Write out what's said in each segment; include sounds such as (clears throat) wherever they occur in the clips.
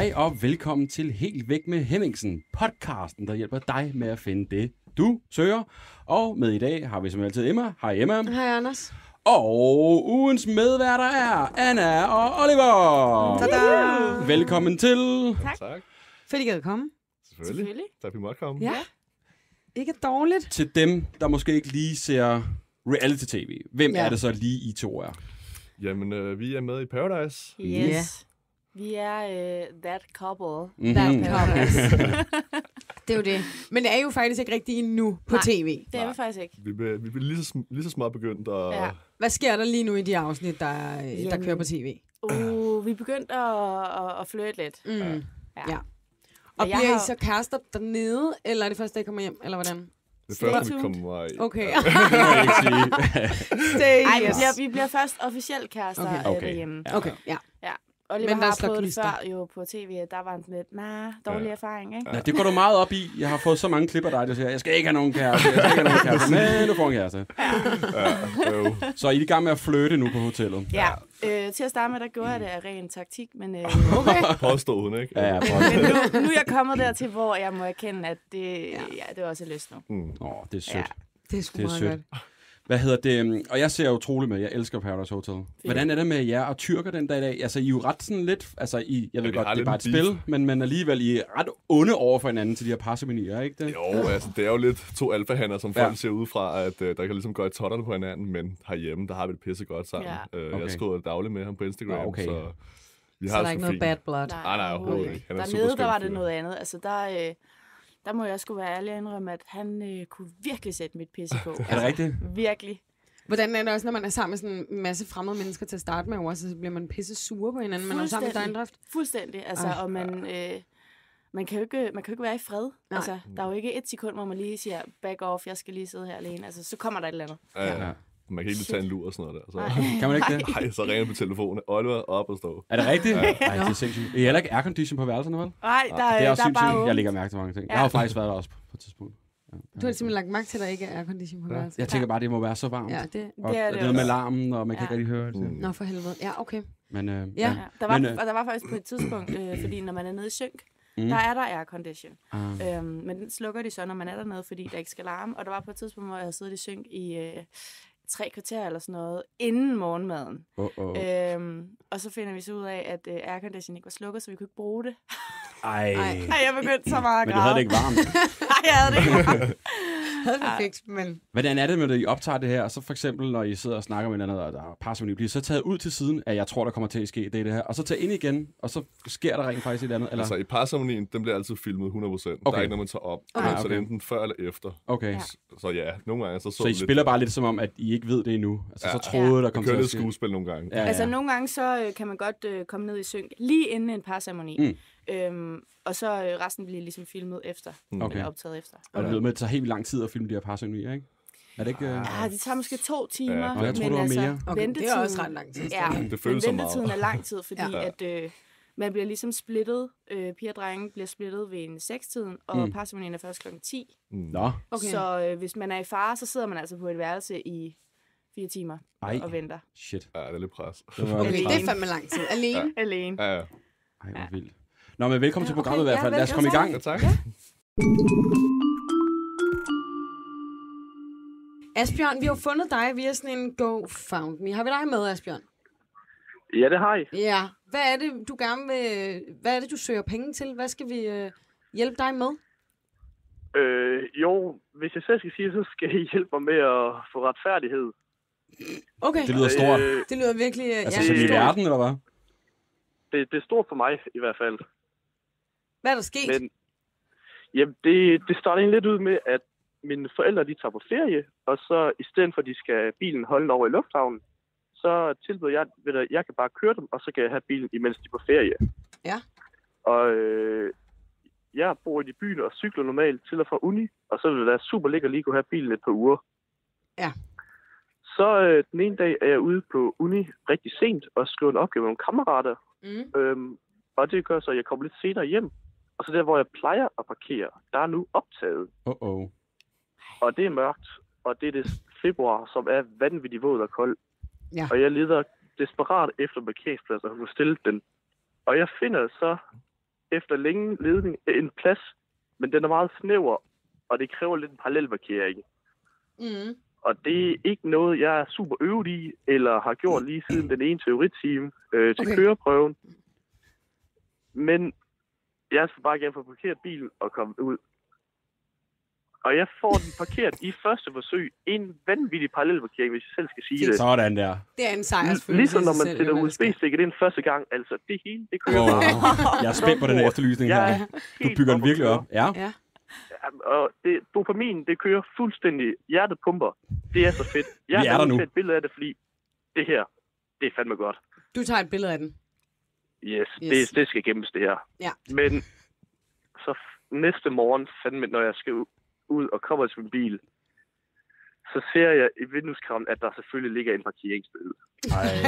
Hej og velkommen til Helt Væk med Hemmingsen, podcasten, der hjælper dig med at finde det, du søger. Og med i dag har vi som altid Emma. Hej Emma. Hej, Anders. Og ugens medværter er Anna og Oliver. Tada! Velkommen til. Tak. Fedt, I gad komme. Selvfølgelig. Selvfølgelig. Tak, vi måtte komme. Ja. Ikke dårligt. Til dem, der måske ikke lige ser reality-tv. Hvem Ja. er det så lige I to er? Jamen, øh, vi er med i Paradise. Yes. Vi er uh, that couple. Mhm. That (laughs) (laughs) Det er jo det. Men det er jo faktisk ikke rigtigt endnu på Nej. tv. Det er vi faktisk ikke. Vi bliver, vi bliver lige, så, lige så småt begyndt at... Ja. Hvad sker der lige nu i de afsnit, der, er- der kører på tv? Uh, vi er begyndt at, at, at flirte lidt. Mm. Ja. Ja. Og jeg bliver I har- så kærester dernede, eller er det først, da I kommer hjem, eller hvordan? Det Stay første, vi kommer i. Okay. (laughs) Sige. Stay, Ej, vi bliver, vi bliver først officielt kærester Okay. okay. Okay. derhjemme. Okay, ja. Oliver Men der har prøvet det før jo på tv, at der var han sådan lidt, nah, dårlig Ja. erfaring, ikke? Ja, det går du meget op i. Jeg har fået så mange klipper af dig, der siger, jeg skal ikke have nogen kæreste, jeg skal ikke have nogen kæreste, (laughs) men du får en kæreste. Ja, øv. Så er I i gang med at flytte nu på hotellet? Ja, øh, til at starte med, der gjorde jeg det af ren taktik, men, øh, (laughs) Okay. Påstod hun, ikke? Ja, ja, men nu, nu er jeg kommet dertil, hvor jeg må erkende, at det, ja. Ja, det er også lyst nu. Mm. Åh, det er sødt. Ja. Det er sgu Det er meget sødt. godt. Hvad hedder det? Og jeg ser utroligt med, jeg elsker Paradise Hotel. Hvordan er det med jer og tyrker den dag i dag? Altså, I er jo ret sådan lidt, altså, I, jeg ved vi godt, det er bare et spil, men, men alligevel, I er ret onde over for hinanden til de her passemenier, ikke det? Jo, altså, det er jo lidt to alfahander, som Ja. folk ser ud fra, at øh, der kan ligesom gå i totterne på hinanden, men herhjemme, der har vi det pisse godt sammen. Ja. Øh, Okay. Jeg skriver dagligt med ham på Instagram, Nå, okay. så vi Så har der er ikke noget fint. bad blood. Nej, nej, overhovedet okay. ikke. Han er super Dernede, der var det noget andet. Altså, der, øh, der må jeg sgu være ærlig og indrømme, at han øh, kunne virkelig sætte mit pisse på. (laughs) Er det rigtigt? Virkelig. Hvordan er det også, når man er sammen med sådan en masse fremmede mennesker til at starte med, over, så bliver man pisse sure på hinanden, man er sammen med dig en drift. Fuldstændig. Altså, Ej. og man, øh, man, kan jo ikke, man kan jo ikke være i fred. Nej. Altså, der er jo ikke et sekund, hvor man lige siger, back off, jeg skal lige sidde her alene. Altså, så kommer der et eller andet. Ja, Ja. Ja. Man kan ikke lige tage en lur og sådan noget der. Så. Nej. Kan man ikke (laughs) det? Ej, så ringer på telefonen. Oliver, op og stå. Er det rigtigt? Ej, det er sindssygt. I har heller ikke aircondition på værelserne, vel? Nej, der, det er der også er bare. Jeg lægger mærke til mange ting. Jeg Ja. har jo faktisk været der også på et tidspunkt. Ja. Du har simpelthen lagt mærke til, at der ikke er aircondition på Ja. værelset. Jeg tænker bare, det må være så varmt. Ja, det... Og Det er det, det det er noget med larmen, og man kan Ja. ikke rigtig høre det. Mm. Nå, for helvede. Ja, okay. Men, øh, Ja. Ja, der, var, Men, øh, og der var faktisk på et tidspunkt, øh, fordi når man er nede i synk, mm. der er der aircondition. Ah. Øhm, men den slukker de så, når man er dernede, fordi der ikke skal larme. Og der var på et tidspunkt, hvor jeg havde siddet i synk i øh, tre kvarter eller sådan noget, inden morgenmaden. Oh, oh. Øhm, og så finder vi så ud af, at øh, aircondition ikke var slukket, så vi kunne ikke bruge det. Ej. Ej. Jeg begyndte så meget at Men græde. du havde det ikke varmt. (laughs) Nej, jeg havde det ikke varmt. Havde vi fikst, men... Hvordan er det med, at I optager det her, og så for eksempel, når I sidder og snakker med hinanden, og der er parsemoni, bliver så taget ud til siden, at jeg tror, der kommer til at ske det, det her, og så tager ind igen, og så sker der rent faktisk et andet, eller? Altså, i parceremonien, den bliver altid filmet 100%. Der Okay. er ikke noget, man tager op. Okay. Så det Okay. er enten før eller efter. Okay. Ja. Så, Så ja, nogle gange så så så I lidt- spiller bare lidt som om, at I ikke ved det endnu. Altså, Ja. så troede, der Der kom til at lidt ske. skuespil nogle gange. Ja, ja. Altså, nogle gange så øh, kan man godt øh, komme ned i synk lige inden en parceremoni. Mm. Øhm, og så øh, resten bliver ligesom filmet efter. Mm. Okay. Eller optaget efter. Og det lyder med, at det tager helt lang tid at filme de her parsemonier, ikke? Er det ikke... Øh... Ja, det tager måske to timer. Ja, jeg troede, men det var altså, mere. Okay, det er også ret lang tid. Ja, Det men føles så meget. ventetiden er lang tid, fordi Ja. ja. at øh, man bliver ligesom splittet. Øh, piger og drenge bliver splittet ved en 6-tiden, og Mm. parceremonien er først kl. 10. Mm. Nå, Okay. Så øh, hvis man er i fare, så sidder man altså på et værelse i fire timer ej, og venter. shit. Ja, det er lidt pres. Det var Okay, det er fandme lang tid. Alene? Alene. Ja, ja. Ej, hvor vildt. Nå, men velkommen til Ja, okay. programmet i hvert Ja, fald. Lad os komme i gang. ja tak. Asbjørn, vi har fundet dig via sådan en GoFoundMe. Har vi dig med, Asbjørn? Ja, det har I. Ja. Hvad er det, du gerne vil... Hvad er det, du søger penge til? Hvad skal vi øh, hjælpe dig med? Øh, jo, hvis jeg selv skal sige, så skal I hjælpe mig med at få retfærdighed. Okay. Det lyder stort. Øh, Det lyder virkelig... øh, Altså, ja, som i verden, eller hvad? det, det er stort for mig, i hvert fald. Hvad er der sket? Men jamen, det, det starter egentlig lidt ud med, at mine forældre de tager på ferie, og så i stedet for, at de skal bilen holde over i lufthavnen, så tilbyder jeg, ved du, jeg kan bare køre dem, og så kan jeg have bilen, imens de er på ferie. Ja. Og øh, jeg bor i byen og cykler normalt til og fra uni, og så vil det være super lækkert lige at kunne have bilen et par uger. Ja. Så øh, den ene dag er jeg ude på uni rigtig sent og skriver en opgave med nogle kammerater. Mm. Øhm, og det gør så, at jeg kommer lidt senere hjem. Og så der, hvor jeg plejer at parkere, der er nu optaget. Uh-oh. Og det er mørkt. Og det er det februar, som er vanvittigt våd og kold. Ja. Og jeg leder desperat efter parkeringspladser og kunne stille den. Og jeg finder så efter længe ledning en plads, men den er meget snæver, og det kræver lidt en parallelmarkering. Mm. Og det er ikke noget, jeg er super øvet i, eller har gjort lige siden den ene teoritime øh, til okay. køreprøven. Men jeg skal bare gerne få parkeret bilen og komme ud. Og jeg får den parkeret i første forsøg. En vanvittig parallelparkering, hvis jeg selv skal sige det. Sådan der. Det er en sejrsfølelse. Ligesom i når man sætter. USB-stikket ind første gang. Altså, det hele, det kører Åh, bare. jeg er spændt på den her efterlysning her. er Du bygger den virkelig op. Ja. Ja. Og det, dopamin, det kører fuldstændig. Hjertet pumper. Det er så fedt. Jeg Vi er har der nu. et billede af det, fordi det her, det er fandme godt. Du tager et billede af den. Yes, Yes. Det, det skal gemmes, det her. Ja. Men så næste morgen, fandme, når jeg skal ud og kommer til min bil, så ser jeg i vindueskarmen, at der selvfølgelig ligger en parkeringsbøde.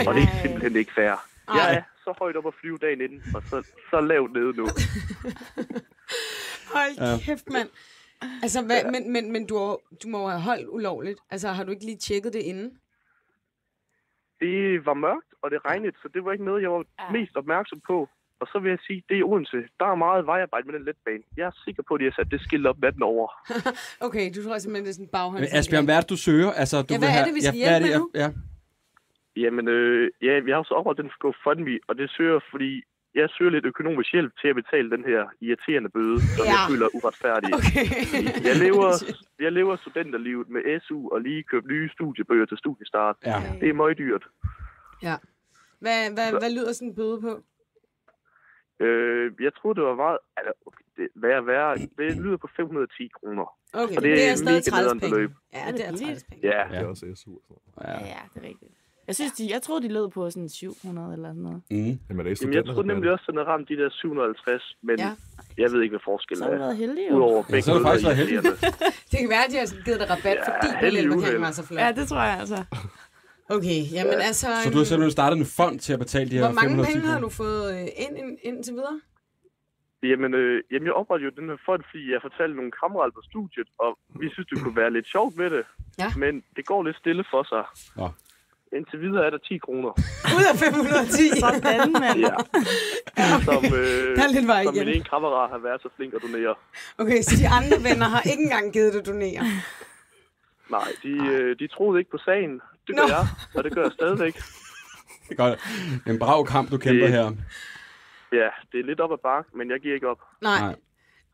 Og det er simpelthen ikke fair. Ej. Jeg er så højt op at flyve dagen inden, og så, så lavt nede nu. (laughs) Hold Ja. kæft, mand. Altså, hvad, men, men, men du, har, du må have holdt ulovligt. Altså, har du ikke lige tjekket det inden? Det var mørkt, og det regnede, så det var ikke noget, jeg var Ja. mest opmærksom på. Og så vil jeg sige, det er Odense. Der er meget vejarbejde med den letbane. Jeg er sikker på, at de har sat det skilt op natten over. (laughs) Okay, du tror simpelthen, det er sådan en baghånd. Men Asbjørn, hvad er det, du søger? Altså, du Ja, vil hvad er have, det, vi skal er hjælpe det, med ja, Jamen, øh, ja, vi har jo så oprettet den for GoFundMe, og det søger, fordi jeg søger lidt økonomisk hjælp til at betale den her irriterende bøde, som Ja. jeg føler er uretfærdig. (laughs) Okay. Jeg lever, (laughs) jeg lever studenterlivet med SU og lige købt nye studiebøger til studiestart. ja. Det er meget dyrt. ja. Hvad, hvad, hvad lyder sådan en bøde på? Øh, jeg troede, det var meget... Altså, det, værre, værre. Det lyder på 510 kroner. Okay, Og det, det er er stadig mega 30 nederen penge. Ja, det er 30 penge. Ja, Det er også SU. Ja, ja, det er rigtigt. Jeg synes, de, jeg troede, de lød på sådan 700 eller sådan noget. Mm. Jamen, er det ikke Jamen, jeg troede nemlig også, at den havde ramt de der 750, men Ja. ja. jeg ved ikke, hvad forskellen Så har du er. været heldig jo. Udover Ja, så har du faktisk er været heldig. (laughs) Det kan være, at de har givet dig rabat, Ja, fordi uheld. var så flot. Ja, det tror jeg altså. Okay, jamen altså... Så du har simpelthen startet en fond til at betale de her Hvor mange 510 penge har du fået øh, ind, ind, indtil videre? Jamen, øh, jamen, jeg oprettede jo den her fond, fordi jeg fortalte nogle kammerater på studiet, og vi synes, det kunne være lidt sjovt med det. Ja. Men det går lidt stille for sig. Nå. Indtil videre er der 10 kroner. Ud af 510. (laughs) Sådan, mand. Ja. Som, øh, Der er lidt vej som min ene kammerat har været så flink at donere. Okay, så de andre venner har ikke engang givet dig donere. Nej, de, øh, de troede ikke på sagen. Det gør Nå. jeg, og det gør jeg stadigvæk. (laughs) Det er godt. En brav kamp, du kæmper Det- her. Ja, det er lidt op ad bakke, men jeg giver ikke op. Nej. Nej.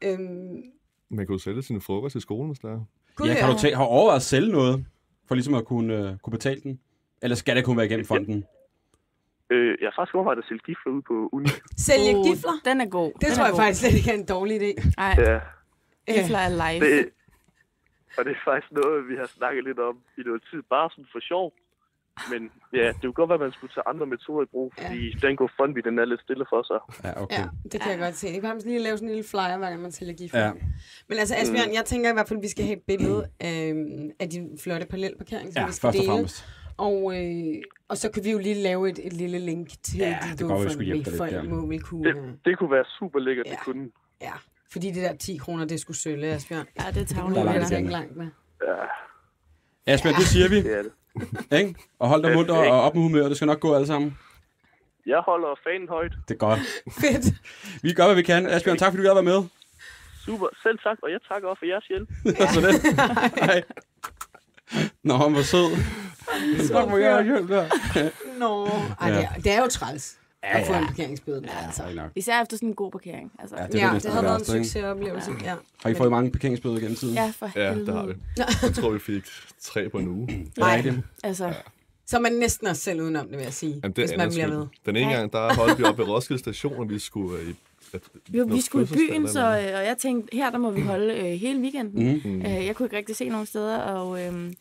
Øhm, Man kan jo sælge sine frokost i skolen, hvis der er. Ja, kan du tage, har overvejet at sælge noget, for ligesom at kunne, øh, kunne betale den? Eller skal det kun være igennem fonden? Øh, jeg har faktisk overvejet at sælge gifler ud på uni. Sælge Uh, gifler? Den er god. Det den tror jeg god. faktisk slet ikke er en dårlig idé. Ej, Ja, gifler er live. det, og det er faktisk noget, vi har snakket lidt om i noget tid. Bare sådan for sjov. Men ja, det kunne godt være, at man skulle tage andre metoder i brug, fordi ja. den går fund, den er lidt stille for sig. Ja, okay. Ja, det kan jeg godt se. Jeg kan lige lave sådan en lille flyer, hver gang man sælger gifler. Ja. Men altså, Asbjørn, jeg tænker i hvert fald, at vi skal have et billede øhm, af din flotte parallelparkering, som Ja, vi skal først og dele. fremmest. Og, øh, og så kan vi jo lige lave et, et lille link til Ja, de vi lidt folk der. må vel kunne... Det, det kunne være super lækkert, Ja. det kunne. Ja, fordi det der 10 kroner, det skulle sølle, Asbjørn. Ja, det er Det Der tavligt. er langt er igen. ikke langt med. Asbjørn, det siger vi. Det er det. (laughs) Ikke? Og hold dig munter Perfekt. og op med humør. Det skal nok gå alle sammen. Jeg holder fanen højt. Det er godt. (laughs) Fedt. Vi gør, hvad vi kan. Asbjørn, tak fordi du gad være med. Super. Selv tak, og jeg takker også for jeres hjælp. (laughs) Så det. Hej. Nå, han var sød. Fuck, hvor jeg hjælp der. Nå, Ej, det, er, det er jo træls Ja, at få ja. en parkeringsbøde. Ja, altså. Ja. Især efter sådan en god parkering. Altså. Ja, Ja, det Ja, næsten det havde været en succesoplevelse. Ja. Har I fået mange parkeringsbøder gennem tiden? ja for Ja, helvede. det har vi. Jeg tror, vi fik tre på en uge. Det rigtigt? Altså, Så er man næsten også selv udenom det, vil jeg sige, Jamen, det hvis er man bliver skyld. ved. Den ene gang, der holdt vi op ved Roskilde Station, og vi skulle øh, i... At, vi, vi skulle i byen, så, øh, og jeg tænkte, her der må vi holde øh, hele weekenden. Mm. Mm. Øh, jeg kunne ikke rigtig se nogen steder, og øh,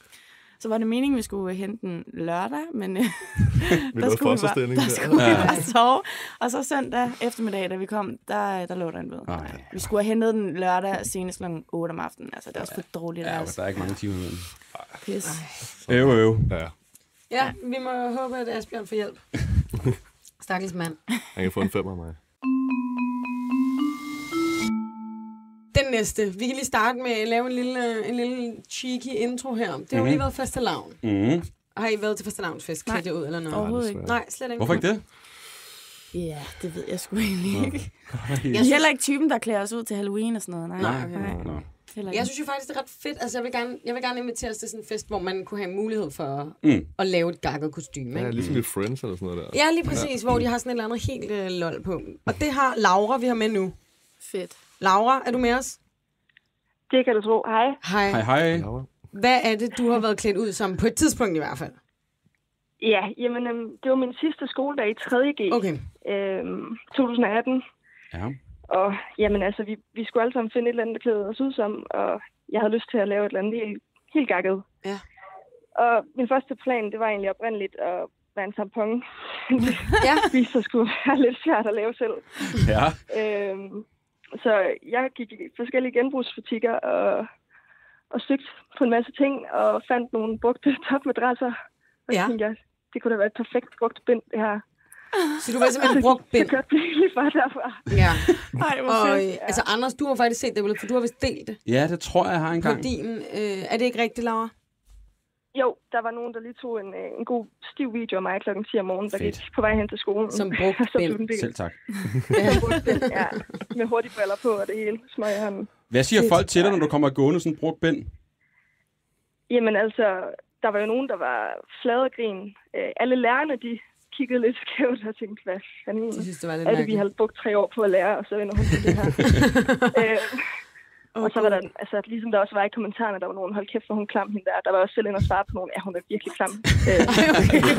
så var det meningen, vi skulle hente den lørdag, men øh, (laughs) der skulle vi bare, der der. skulle Ja. vi bare sove. Og så søndag eftermiddag, da vi kom, der, der lå der en bøde. Ej. Vi skulle have hentet den lørdag senest kl. 8 om aftenen. Altså, det er også for dårligt. Ja, Ja, der er ikke mange timer imellem. pis. Øv, øv. Ja, Ja, vi må håbe, at Asbjørn får hjælp. (laughs) Stakkels mand. han kan få en femmer af mig. Den næste. Vi kan lige starte med at lave en lille, en lille cheeky intro her. Det har jo lige været fastelavn. Mm. Har I været til fastelavnsfest? Nej. Klædt jer ud eller noget? Overhovedet ikke. Nej, slet ikke. Hvorfor ikke det? Ja, det ved jeg sgu egentlig ikke. Helt- Jeg er heller ikke typen, der klæder os ud til Halloween og sådan noget. Nej, Nej, nej. okay. Heller Jeg synes jo faktisk, det er ret fedt. Altså, jeg vil gerne, jeg vil gerne inviteres til sådan en fest, hvor man kunne have mulighed for Mm. at lave et gakket kostume. Ja, Ikke? ligesom i Friends eller sådan noget der. Ja, lige præcis, hvor de har sådan et eller andet helt øh, lol på. Og det har Laura, vi har med nu. Fedt. Laura, er du med os? Det kan du tro. Hej. Hej. Hej, hej. Hvad er det, du har været klædt ud som? På et tidspunkt i hvert fald. Ja, jamen, øhm, det var min sidste skoledag i 3.G. Okay. Øhm, 2018. Ja. Og jamen altså, vi, vi skulle alle sammen finde et eller andet, der klædede os ud som, og jeg havde lyst til at lave et eller andet helt, helt gakket. Ja. Og min første plan, det var egentlig oprindeligt at være en tampon. Ja. (laughs) det viste sig skulle være lidt svært at lave selv. Ja. Øhm, så jeg gik i forskellige genbrugsbutikker og, og søgte på en masse ting, og fandt nogle brugte (laughs) topmadrasser. Og Ja. ja. tænkte jeg, det kunne da være et perfekt brugt bind, det her. Så du var simpelthen brugt Så bind. kørte det lige fra derfra. Ja. Ej, hvor Og, fedt. øh, altså, Anders, du har faktisk set det, vel? For du har vist delt det ja, det tror jeg, jeg har på engang. din... Øh, er det ikke rigtigt, Laura? Jo, der var nogen, der lige tog en, øh, en god stiv video af mig klokken 10 om morgenen, der Fedt. gik på vej hen til skolen. Som (laughs) brugt del. Selv tak. ja, med hurtige briller på og det hele. Smøg i hånden. Hvad siger Fedt. folk til dig, når du kommer gående sådan brugt bind? Jamen altså, der var jo nogen, der var flade og grin. Øh, alle lærerne, de kiggede lidt skævt og tænkte, hvad fanden Jeg synes, det var lidt er det, vi har brugt tre år på at lære, og så ender hun til det her. (laughs) øh, og så var der, altså ligesom der også var i kommentarerne, der var nogen, hold kæft, hvor hun klam hende der. Der var også selv inde og svare på nogen, ja, hun er virkelig klam. (laughs) Øh,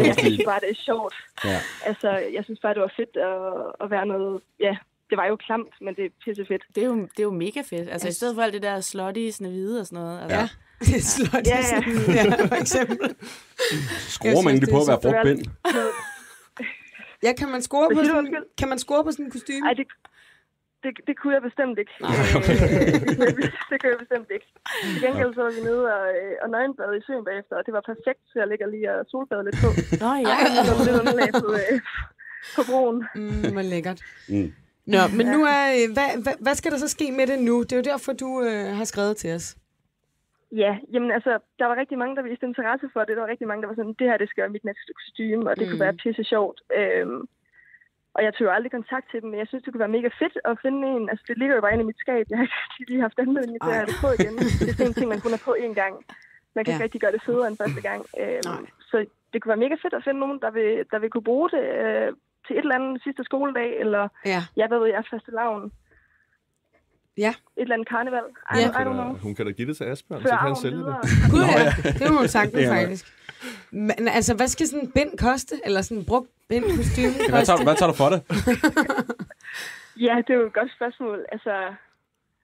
jeg synes bare, det er sjovt. Ja. Altså, jeg synes bare, det var fedt at, at være noget, ja, det var jo klamt, men det er pisse fedt. Det er, jo, det er jo mega fedt. Altså, i stedet for alt det der slutty, sådan hvide og sådan noget. Altså, Ja. (laughs) Det er slot Ja, ja. ja, for eksempel. Skruer man egentlig på at være brugt bind? Ja, kan man score på sådan, kan man score på sådan en kostume? Ej, det, det, det kunne jeg bestemt ikke. Nej, okay. (laughs) Det, det kunne jeg bestemt ikke. Til gengæld så var vi nede og, øh, og nøgenbade i søen bagefter, og det var perfekt til at ligge og lige og solbade lidt på. (laughs) Nå ja. Så lidt underlag på, øh, på broen. Mm, hvor lækkert. Mm. Nå, men nu er, øh, hvad, hvad, hvad skal der så ske med det nu? Det er jo derfor, du øh, har skrevet til os. Ja, jamen altså, der var rigtig mange, der viste interesse for det. Der var rigtig mange, der var sådan, det her, det skal være mit næste kostume, og det mm. kunne være pisse sjovt. Øhm, og jeg tog jo aldrig kontakt til dem, men jeg synes, det kunne være mega fedt at finde en. Altså, det ligger jo bare inde i mit skab. Jeg har ikke (laughs) lige haft anledning til at have det på igen. Det er sådan en ting, man kun har på én gang. Man kan Ja. ikke rigtig gøre det federe end første gang. Øhm, Nej. så det kunne være mega fedt at finde nogen, der vil, der vil kunne bruge det øh, til et eller andet sidste skoledag, eller Ja. ja, hvad ved jeg, faste lavn. Ja. Et eller andet karneval. I, Ja. I don't know. Hun kan da give det til Asbjørn, så kan han sælge videre. det. Gud, ja. Det må man sagtens, (laughs) faktisk. Men altså, hvad skal sådan en bind koste? Eller sådan en brugt bind kostume Hvad koste? tager, hvad tager du for det? (laughs) Ja, det er jo et godt spørgsmål. Altså,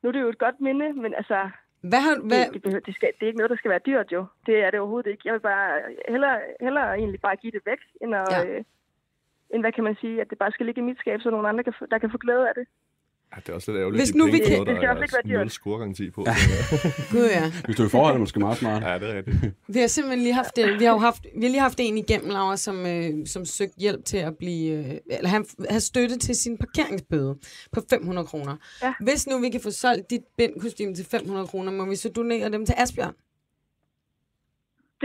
nu er det jo et godt minde, men altså, Hvad har, hvad, det, det, behøver, det, skal, det er ikke noget, der skal være dyrt jo. Det er det overhovedet ikke. Jeg vil bare hellere, hellere egentlig bare give det væk, end at, Ja. øh, end hvad kan man sige, at det bare skal ligge i mit skab, så nogle andre, kan der kan få glæde af det. Ja, det er også lidt ærgerligt, Hvis de nu vi kan- noget, (laughs) Det skal der også ikke være er scoregaranti på. (laughs) Gud ja. Hvis du er i forhold, er det måske meget smart. Ja, det er rigtigt. (laughs) Vi har simpelthen lige haft, øh, vi har jo haft, vi har lige haft en igennem, Laura, som, øh, som søgte hjælp til at blive, øh, eller han have støtte til sin parkeringsbøde på 500 kroner. Ja. Hvis nu vi kan få solgt dit bindkostyme til 500 kroner, må vi så donere dem til Asbjørn.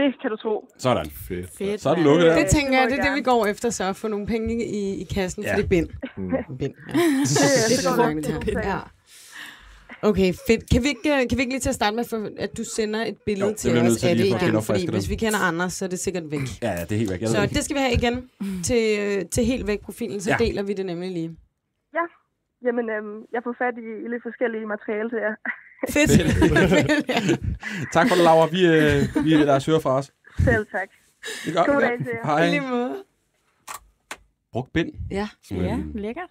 Det kan du tro. Sådan. Fedt. Fedt, Så er det lukket der. Det det tænker jeg, det er det, vi går efter så, at få nogle penge i, i kassen Ja. for det bind. Mm. bind ja. Det, Det så er går langt det. her. Ja. Okay, fedt. Kan vi, ikke, øh, kan vi ikke lige til at starte med, for, at du sender et billede Jo, det til os af det igen? Fordi dem. hvis vi kender Anders, så er det sikkert væk. Ja, ja, det er helt væk. Jeg Så det skal vi have igen til, øh, til helt væk profilen, så Ja. ja. deler vi det nemlig lige. Jamen, øhm, jeg får fat i, i lidt forskellige materiale til jer. Fedt. (laughs) Tak for det, Laura. Vi, øh, vi lader os høre fra os. Selv tak. Det er godt. God dag til jer. Hej. lige måde. Brugt bind. Ja. Ja, lækkert.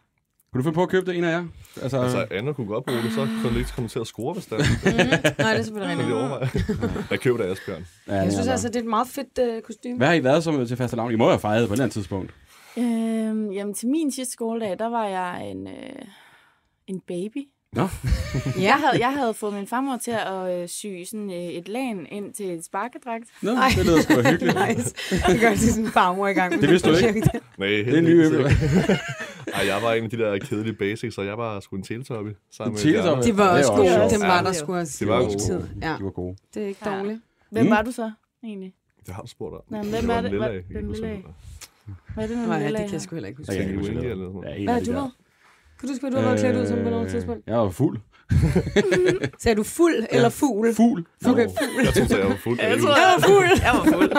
Kunne du finde på at købe det, en af jer? Altså, Altså, Anna kunne godt bruge det, så kunne lige komme til at score, hvis der er. Mm-hmm. Nej, det er selvfølgelig rigtigt. Jeg køber det, Asbjørn. ja, Jeg det synes altså, det er et meget fedt øh, kostume. Hvad har I været som til faste lavn? I må jo have fejret på et eller andet tidspunkt. Øhm, jamen, til min sidste skoledag, der var jeg en, øh, en baby. Nå, (laughs) Jeg havde, jeg havde fået min farmor til at øh, sy sådan øh, et lagen ind til et sparkedragt. Nå det lyder sgu da hyggeligt. (laughs) nice. Det gør til sådan en farmor i gang. med Det vidste du ikke? (laughs) Nej, Det er en helt ny. Ej, jeg var en af de der kedelige basics, så jeg var sgu en sammen En med? Bjarne. De var Det også gode. Dem var der det sgu også. De var i gode. Ja, De var gode. det er ikke dårligt. Hvem Mm. var du så, egentlig? Det har du spurgt om. Nå, men Det hvem var er den det? lille Hvad- er det nu, Nej, det kan jeg sgu heller ikke huske. Det. en Hvad de du der. Kan du huske, hvad du har været klædt ud som på noget Øh, tidspunkt? Jeg var fuld. (laughs) Sagde du fuld eller fugl? Fugl. Okay, Nå, Jeg troede, jeg var fuld. (laughs) Jeg det. jeg var fuld. Jeg var fuld.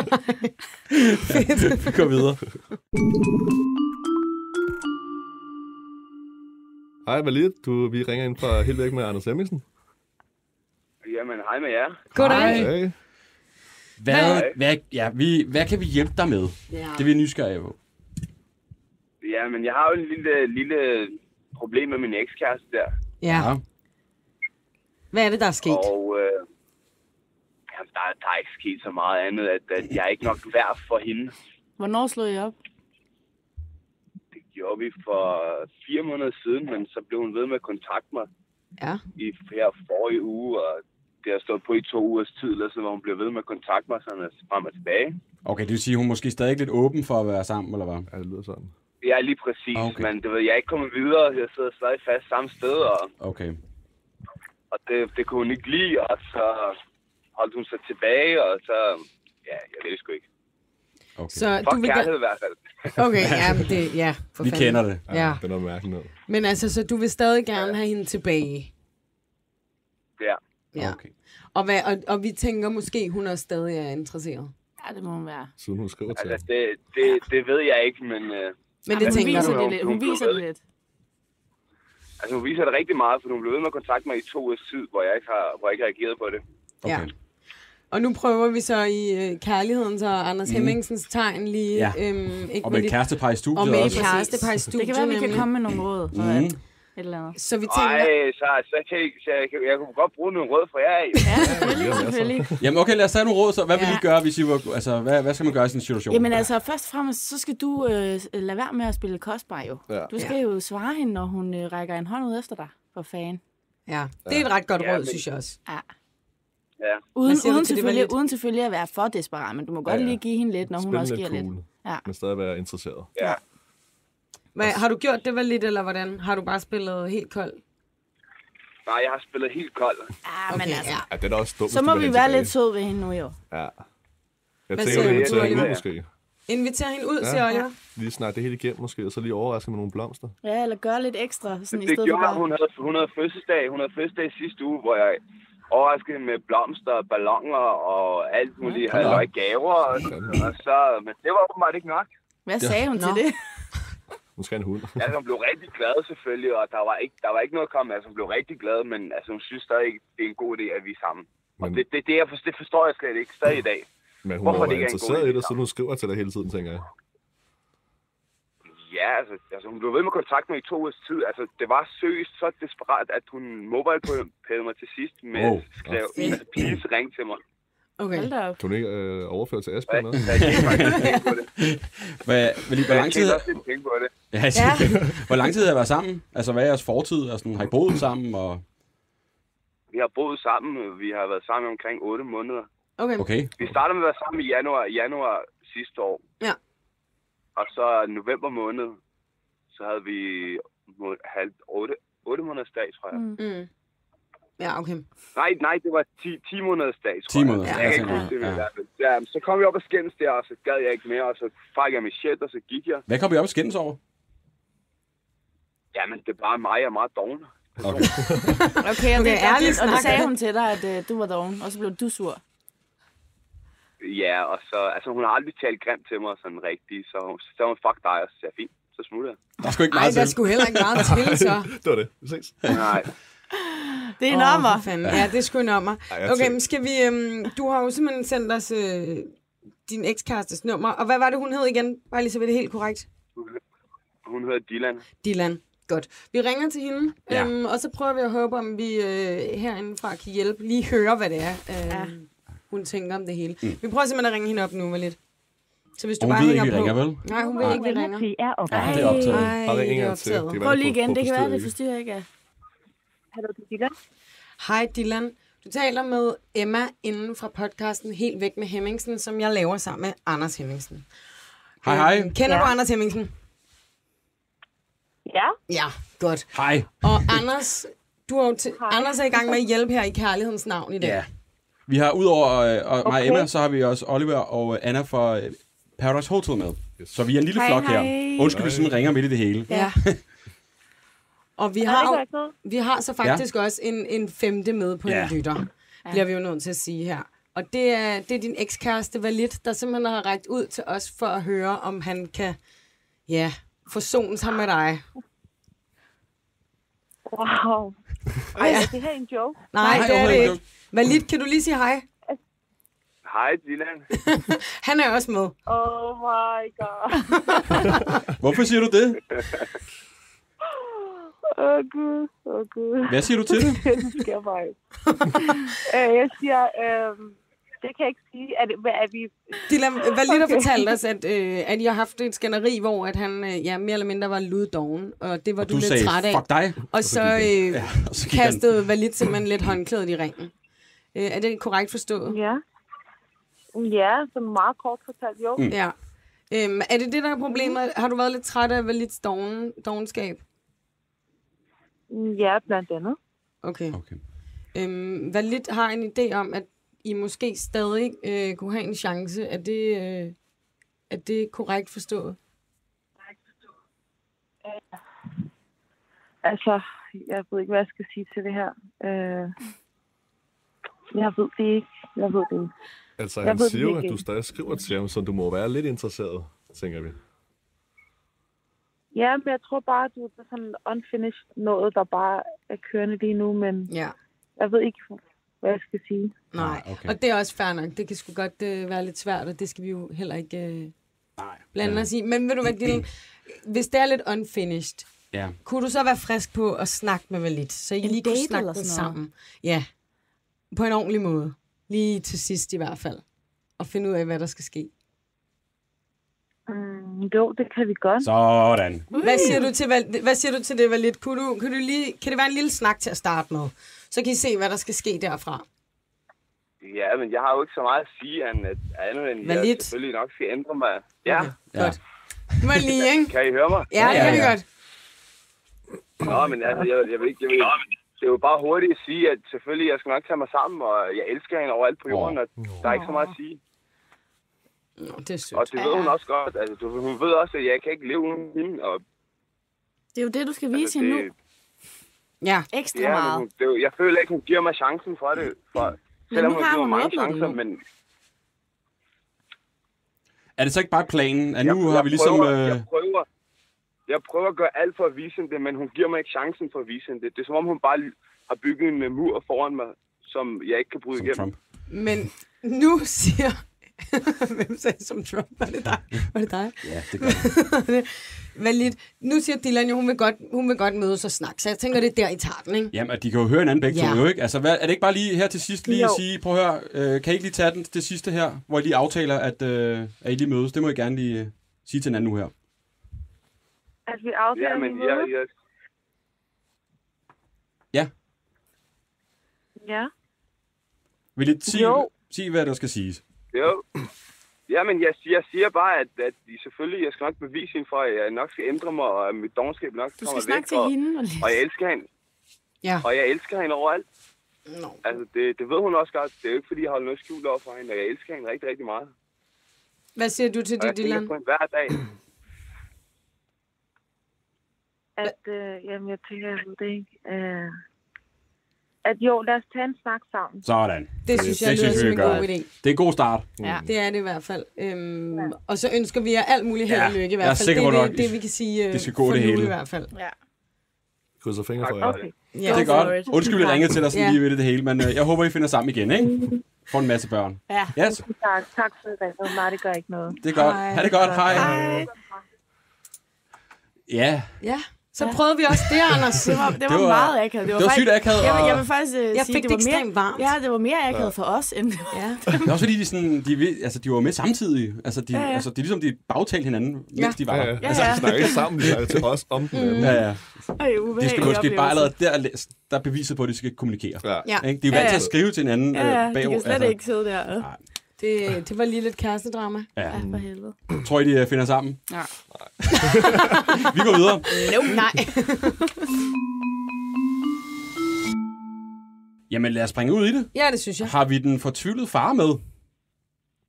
(laughs) Vi går videre. Hej, Valit. Du, vi ringer ind fra helt væk med Anders Hemmingsen. Jamen, hej med jer. Goddag. Hey. Hvad, hvad, ja, vi, hvad kan vi hjælpe dig med? Ja. Det er vi nysgerrige på. Ja, men jeg har jo en lille, lille problem med min ekskæreste der. ja. Hvad er det, der er sket? Og øh, jamen, der, der er ikke sket så meget andet, at, at jeg er ikke nok værd for hende. Hvornår slog jeg op? Det gjorde vi for fire måneder siden, men så blev hun ved med at kontakte mig Ja. i her forrige uge, og det har stået på i to ugers tid, eller så, hvor hun blev ved med at kontakte mig sådan at frem og tilbage. Okay, det vil sige, at hun måske stadig er lidt åben for at være sammen, eller hvad? Ja, det lyder sådan. Jeg er lige præcis, Okay. okay. men det ved, jeg er ikke kommet videre. Jeg sidder stadig fast samme sted, og, Okay. og det, det kunne hun ikke lide, og så holdt hun sig tilbage, og så... Ja, jeg ved det sgu ikke. okay. Så For du vil kærlighed i hvert fald. (laughs) Okay, ja, men det, ja, for Vi fanden. kender det. Ja. Det er noget mærkeligt noget. Men altså, så du vil stadig gerne have hende tilbage? Ja. Ja. Okay. Og, hvad, og, og vi tænker måske, hun er stadig er interesseret. Ja, det må hun være. Siden hun skriver til Altså, det, det, det ved jeg ikke, men... Øh, Men det tænker viser du. det lidt. Hun viser det lidt. altså, hun viser det rigtig meget, for hun blev ved med at kontakte mig i to ugers tid, hvor jeg ikke har, hvor jeg ikke har reageret på det. okay. Ja. Og nu prøver vi så i øh, kærlighedens og Anders Mm. Hemmingsens tegn lige... Ja. Øhm, ikke Og med med lidt- kærestepar i studiet og med et også. kærestepar i studiet. Det kan være, vi kan komme med nogle råd. For at, et eller andet. Så vi tænker... Ej, så, så, kan I, så jeg, kan- jeg kunne godt bruge nogle råd fra jer. Ja, selvfølgelig, selvfølgelig. Jamen okay, lad os tage nogle råd, så hvad vil Ja. I gøre, hvis I var, altså, hvad, hvad skal man gøre i sådan en situation? Jamen altså, først og fremmest, så skal du øh, lade være med at spille kostbar jo. Ja. Du skal jo svare hende, når hun øh, rækker en hånd ud efter dig. For fan. Ja, det er et ret godt Ja, råd, men- synes jeg også. Ja. Uden, du uden, det, selvfølgelig, uden selvfølgelig at være for desperat, men du må godt Ja, ja. lige give hende lidt, når hun Spil også lidt giver cool, lidt. Ja. men stadig være interesseret. ja. Hvad, har du gjort det vel lidt, eller hvordan? Har du bare spillet helt kold? Nej, jeg har spillet helt kold. Ja, men Okay, altså, ja. Ja, det er da også dumt, så må vi være tilbage. lidt sød ved hende nu jo. Ja. Jeg Hvad tænker, siger vi inviterer hende ud måske. Inviter hende ud, Ja. siger Oliver. Lige snakke det hele igennem måske, og så lige overraske med nogle blomster. Ja, eller gøre lidt ekstra, sådan i Det stedet for gjorde bare... hun. Havde, hun havde fødselsdag. Hun havde fødselsdag sidste uge, hvor jeg overraskede med blomster, ballonger og alt muligt halvøj gaver. Og, og så, men det var åbenbart ikke nok. Hvad sagde hun til Nå. det? Hun skal have en hund. Altså, hun blev rigtig glad selvfølgelig, og der var ikke, der var ikke noget at komme. Altså, hun blev rigtig glad, men altså, hun synes stadig ikke, det er en god idé, at vi er sammen. Og Men- det, det, det, jeg forstår, det forstår jeg slet ikke stadig i dag. Men hun Hvorfor er det er interesseret i det, så hun skriver til dig hele tiden, tænker jeg. Ja, altså, altså hun blev ved med kontakt med i to ugers tid. Altså, det var seriøst så desperat, at hun mobile mig til sidst med oh, skrev, altså, please ring til mig. Okay. Hold da op. Ikke øh, overføre til Asbjørn (laughs) jeg, også? jeg faktisk lidt penge på det. Hvad, vil I, hvor Jeg lang tid, tjente også lidt penge på det. ja, jeg siger, hvor lang tid har I været sammen? Altså, hvad er jeres fortid? Altså, har I boet sammen? Og... Vi har boet sammen. Vi har været sammen omkring 8 måneder. Okay. Okay. Vi startede med at være sammen i januar, januar sidste år. Ja. Og så november måned, så havde vi halv, 8, 8 måneders dag, tror jeg. Mm. Ja, okay. Nej, nej, det var 10, 10 måneders dag, tror 10 jeg. måneders Jeg dag, kan jeg ikke tænker, huske det, men ja. i hvert fald. Ja, så kom vi op og skændes der, og så gad jeg ikke mere, og så fik jeg mit shit, og så gik jeg. Hvad kom I op og skændes over? Jamen, det er bare mig, jeg er meget doven. Okay. (laughs) Okay, og, Okay, det, og, ærligt og det sagde hun til dig, at øh, du var doven, og så blev du sur. Ja, og så, altså hun har aldrig talt grimt til mig sådan rigtigt, så hun så sagde hun, fuck dig, og så sagde jeg, fint, så smutter jeg. Der er sgu ikke Ej, meget der til. skulle heller ikke meget til, så. (laughs) det var det. Vi ses. Nej, Det er en Åh, ommer. fanden. Ja, det er sgu en ommer. Okay, men skal vi... Øhm, du har jo simpelthen sendt os øh, din ekskærestes nummer. Og hvad var det, hun hed igen? Bare lige så ved det helt korrekt. hun hedder Dylan. Dylan. Godt. Vi ringer til hende, Ja. øhm, og så prøver vi at håbe, om vi øh, herindefra kan hjælpe. Lige høre, hvad det er, øh, Ja. hun tænker om det hele. Mm. Vi prøver simpelthen at ringe hende op nu med lidt. Så hvis du hun bare ved ikke, vi på. ringer, vel? Nej, hun ved ikke, vi ringer. er. Ja, det er optaget. Ej, Bare ring det en er gang til. Optaget. kan Prøv lige igen, det kan være, det forstyrrer ikke. Hallo, det er Dylan. Hej Dylan. Du taler med Emma inden fra podcasten Helt Væk med Hemmingsen, som jeg laver sammen med Anders Hemmingsen. Hej, hej. Øhm, Kender Ja. du Anders Hemmingsen? Ja, Ja, godt. Hej. Og Anders, du er jo til, Anders er i gang med at hjælpe her i kærlighedens navn i dag. Ja. Vi har udover øh, og mig og Okay. Emma, så har vi også Oliver og øh, Anna fra øh, Paradise Hotel med. Så vi er en lille Hej, flok hej. her. Undskyld, vi sådan ringer midt i det hele. Ja. (laughs) Og vi har, jo, vi har så faktisk ja. også en, en femte med på Ja. en lytter, bliver vi jo nødt til at sige her. Og det er, det er din ekskæreste Valit, der simpelthen har rækket ud til os for at høre, om han kan ja, forsone sig med dig. Wow. Ej, Ja. er det her en joke? Nej, Nej, det er det ikke. Valit, kan du lige sige hej? Hej, Dylan. (laughs) Han er også med. Oh my god. Hvorfor siger du det? (laughs) Åh oh, gud, åh oh, gud. Hvad siger du til det? (laughs) det sker bare ikke. (laughs) øh, jeg siger, øh, det kan jeg ikke sige. Er, det, hvad, er vi... Dylan, Valit har Okay. fortalt os, at, øh, at I har haft et skænderi, hvor at han øh, ja, mere eller mindre var luddoven, og det var du, Du lidt sagde, træt af. fuck dig. Og så gik øh, Ja, og så gik han. kastede Valit simpelthen lidt håndklædet i ringen. Øh, er det korrekt forstået? Ja. Ja, så meget kort fortalt, jo. Mm. Mm. Ja. Øhm, er det det, der er problemet? Har du været lidt træt af Valits doven, dovenskab? Ja, blandt andet. Okay. Okay. Øhm, Valit har en idé om, at I måske stadig øh, kunne have en chance. Er det, øh, er det korrekt forstået? Altså, jeg ved ikke, hvad jeg skal sige til det her. Øh, jeg ved det ikke. Jeg ved det ikke. Altså, Jeg han siger jo, at du stadig skriver til ham, så du må være lidt interesseret, tænker vi. Ja, men jeg tror bare, at du er sådan unfinished noget, der bare er kørende lige nu, men Ja. jeg ved ikke, hvad jeg skal sige. Nej, okay. og det er også fair nok. Det kan sgu godt øh, være lidt svært, og det skal vi jo heller ikke øh, Nej. blande os i. Men ved du hvad, Dylan? (clears throat) Hvis det er lidt unfinished, Ja. kunne du så være frisk på at snakke med Valit, så I En lige kunne snakke eller den sammen? Ja, på en ordentlig måde. Lige til sidst i hvert fald. Og finde ud af, hvad der skal ske. Mm, jo, det kan vi godt. Sådan. Hvad siger du til, Val- hvad siger du til det, Valit? Kunne du, kunne du lige, kan det være en lille snak til at starte med? Så kan I se, hvad der skal ske derfra. Ja, men jeg har jo ikke så meget at sige, andet end Hvad jeg lidt? selvfølgelig nok skal ændre mig. Ja, Okay, Ja. Godt. Må lige, ikke? kan I høre mig? Ja, det Ja, kan vi ja. godt. Nå, men altså, jeg, jeg vil ikke... Jeg vil, det er jo bare hurtigt at sige, at selvfølgelig, jeg skal nok tage mig sammen, og jeg elsker hende overalt på jorden, og der er ikke så meget at sige. Nå, det er sødt. Og det ved hun også godt. Altså, du- hun ved også, at jeg kan ikke leve uden hende, og Det er jo det, du skal vise altså, hende nu. Ja, Ekstra ja, meget. hun, det, er jo- jeg føler ikke, hun giver mig chancen for det. For, selvom hun giver mig mange chancer, nu. men Er det så ikke bare planen, at jeg, nu har jeg vi ligesom... Prøver, øh, jeg, prøver, jeg prøver at gøre alt for at vise hende det, men hun giver mig ikke chancen for at vise hende det. Det er som om, hun bare har bygget en mur foran mig, som jeg ikke kan bryde Som igennem. Trump. men nu siger... (laughs) Hvem sagde som Trump? Var det dig? (laughs) Var det dig? Ja, det gør (laughs) det. Valit. Nu siger Dylan jo, hun vil godt, hun vil godt mødes og snakke, så jeg tænker, det er der, I tager den, ikke? Jamen, at de kan jo høre hinanden begge Ja. to, jo ikke? Altså, hvad, er det ikke bare lige her til sidst lige Jo. at sige, prøv at høre, øh, kan I ikke lige tage den, det sidste her, hvor I lige aftaler, at, øh, at I lige mødes? Det må I gerne lige øh, sige til hinanden nu her. At vi aftaler Ja, en men jeg, jeg, Ja, Ja. vil I sige, Jo. sige, hvad der skal siges? Jo. Ja, men jeg, siger- jeg siger bare, at, at de selvfølgelig, jeg skal nok bevise hende for, at jeg nok skal ændre mig, og at mit dogenskab nok Du skal kommer snakke væk. til og, hende. Og og jeg elsker hende. Ja. Og jeg elsker hende overalt. Nå. Altså, det, det ved hun også godt. Det er jo ikke, fordi jeg holder noget skjult over for hende, og jeg elsker hende rigtig, rigtig meget. Hvad siger du til Og det, jeg Dylan? på hende hver dag. At, øh, jamen, jeg tænker, jeg ved det ikke. Øh, at jo, lad os tage en snak sammen. Sådan. Det synes jeg det lyder synes som vi en god idé. Det er en god start. Ja. Det er det i hvert fald. Øhm, og så ønsker vi jer alt muligt held Ja, og lykke i jeg er hvert fald. sikker det på er nok, det, det, vi kan sige øh, det skal gå for det nu hele. i hvert fald. Ja. Krydser fingre for jer. Okay. Ja. Det er godt. Undskyld, vi ringede til dig sådan Ja. lige ved det hele, men øh, jeg håber, I finder sammen igen, ikke? For en masse børn. Ja. Yes, Tak, tak for det. Nej, det gør ikke noget. det er godt. Hej. Ha' det godt. Hej. Hej. Ja, Ja, så prøvede vi også det, Anders. Det var, det var, (laughs) Det var- meget akavet. det var sygt akavet, Jeg, vil- jeg vil faktisk uh, Jeg sige, fik det det var mere, varmt. Ja, det var mere akavet for os, end det var. Ja. (laughs) det er også fordi, de, sådan, de, altså, de var med samtidig. Altså, de, Ja, ja. altså, det er ligesom, de bagtalte hinanden, mens Ja. de var Ja, ja. Ja, Altså, ja. de snakker ikke sammen, de til os om den anden. Ja, ja. Ej, De skal måske bare allerede der, der er beviset på, at de skal kommunikere. Ja. Ja. Ikke? De er Ja, vant til ja. at skrive til hinanden Ja, ja, øh, de bag. kan slet ikke sidde der. Det, det var lige lidt kærestedrama. Ja. Ja, for helvede. Tror I, de øh, finder sammen? Ja. (laughs) Vi går videre. Nope. Nej. (laughs) Jamen, lad os springe ud i det. ja, det synes jeg. Har vi den fortvivlede far med?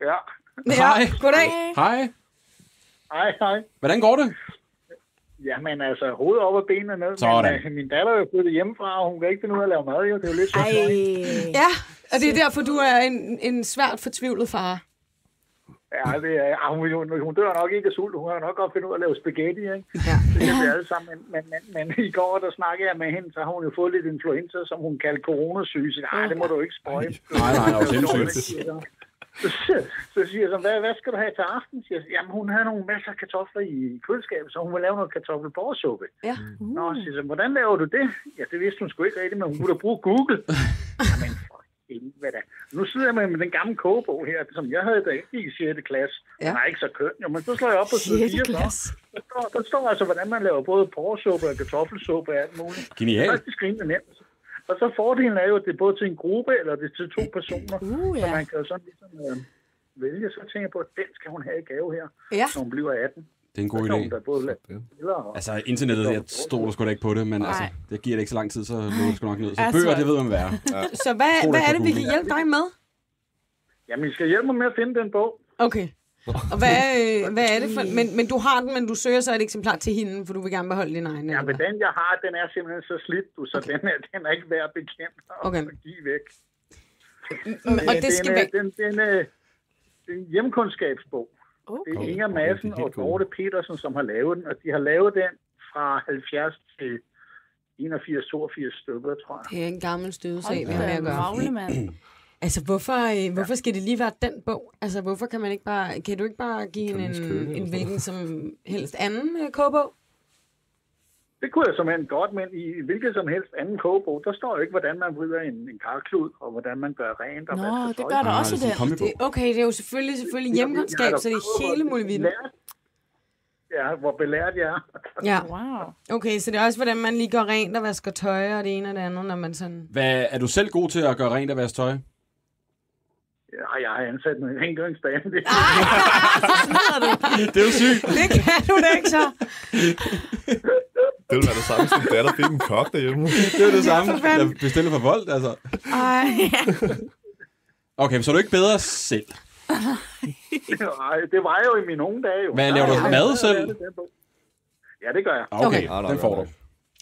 Ja. Ja, Hej. goddag. Hej. Hej, hej. Hvordan går det? Jamen altså, hovedet op og benene ned. Sådan. Men, uh, min datter er jo flyttet hjemmefra, og hun kan ikke finde ud af at lave mad. Jo. Det er jo lidt Ej. Ja, og det er derfor, du er en, en svært fortvivlet far. Ja, det er, ah, hun, hun, hun dør nok ikke af sult. Hun kan nok godt finde ud af at lave spaghetti, ikke? Ja. Det kan vi alle sammen. Men, men, men, men i går, der snakkede jeg med hende, så har hun jo fået lidt influenza, som hun kaldte coronasyge. Så nej, det må du ikke spøje. Nej, nej, det er. Så, siger- så siger jeg så, hvad, hvad skal du have til aften? Siger jeg, jamen hun havde nogle masser af kartofler i køleskabet, så hun vil lave noget kartoffelborgersuppe. Ja. Nå, siger jeg, så, hvordan laver du det? Ja, det vidste hun sgu ikke rigtigt, men hun kunne da bruge Google. (laughs) Jamen, for helvede da. Nu sidder jeg med, med den gamle kogebog her, som jeg havde da ikke i 6. klasse. Ja. Den er ikke så køn, jo, men så slår jeg op på side 4. 6. Så. klasse. Der, står, der står altså, hvordan man laver både porsuppe og kartoffelsuppe og alt muligt. Det er Genialt. faktisk rimelig nemt. Og så fordelen er jo, at det er både til en gruppe, eller det er til to personer. Uh, Så ja. man kan jo sådan ligesom øh, vælge. Så tænker jeg på, at den skal hun have i gave her, Ja. når hun bliver 18. Det er en god Så idé. og... Altså, internettet, jeg stoler sgu da ikke på det, men altså, Nej. det giver det ikke så lang tid, så lukker det sgu nok ned. Så Jeg bøger, det ved man hvad er. Så hvad, hvad er det, vi kan hjælpe dig med? Jamen, I skal hjælpe mig med at finde den bog. Okay. Og hvad, øh, hvad er det for... Men, men du har den, men du søger så et eksemplar til hende, for du vil gerne beholde din egen. Ja, men den, jeg har, den er simpelthen så slidt, du, så okay. den, er, den er ikke værd at bekæmpe og Okay. okay. give væk. Mm, Og det den, skal er- væk. Den, den, er, det er en hjemkundskabsbog. Det er Inger Madsen det er og. Dorte Petersen, som har lavet den, og de har lavet den fra 70 til 81-82 stykker, tror jeg. Det er en gammel stødesag, vi har med at gøre. Altså, hvorfor, øh, hvorfor skal det lige være den bog? Altså, hvorfor kan man ikke bare... Kan du ikke bare give en, en, en hvilken som helst anden øh, kogebog? Det kunne jeg som godt, men i hvilket som helst anden kogebog, der står jo ikke, hvordan man vrider en, en karklud, og hvordan man gør rent. Og Nå, vasker det tøj. gør der også er den. kombibog. Det, okay, det er jo selvfølgelig, selvfølgelig hjemkundskab, så det er hele muligheden. Ja, hvor belært jeg er. (laughs) Ja, Wow. okay, så det er også, hvordan man lige gør rent og vasker tøj og det ene og det andet, når man sådan... Hvad, er du selv god til at gøre rent og vaske tøj? Ja, jeg har ansat en rengøringsdame. (laughs) Det, Det er jo sygt. Det kan du da ikke så. Det ville være det samme, som datter fik en kok derhjemme. Det er det samme. Jeg bestiller for voldt, altså. Ej. Okay, så er du ikke bedre selv. Nej, det var jeg jo i mine unge dage. Jo. Hvad, laver du Ja, mad ja, selv? ja, det den bog. Ja, det gør jeg. Okay, Okay. okay. den får du.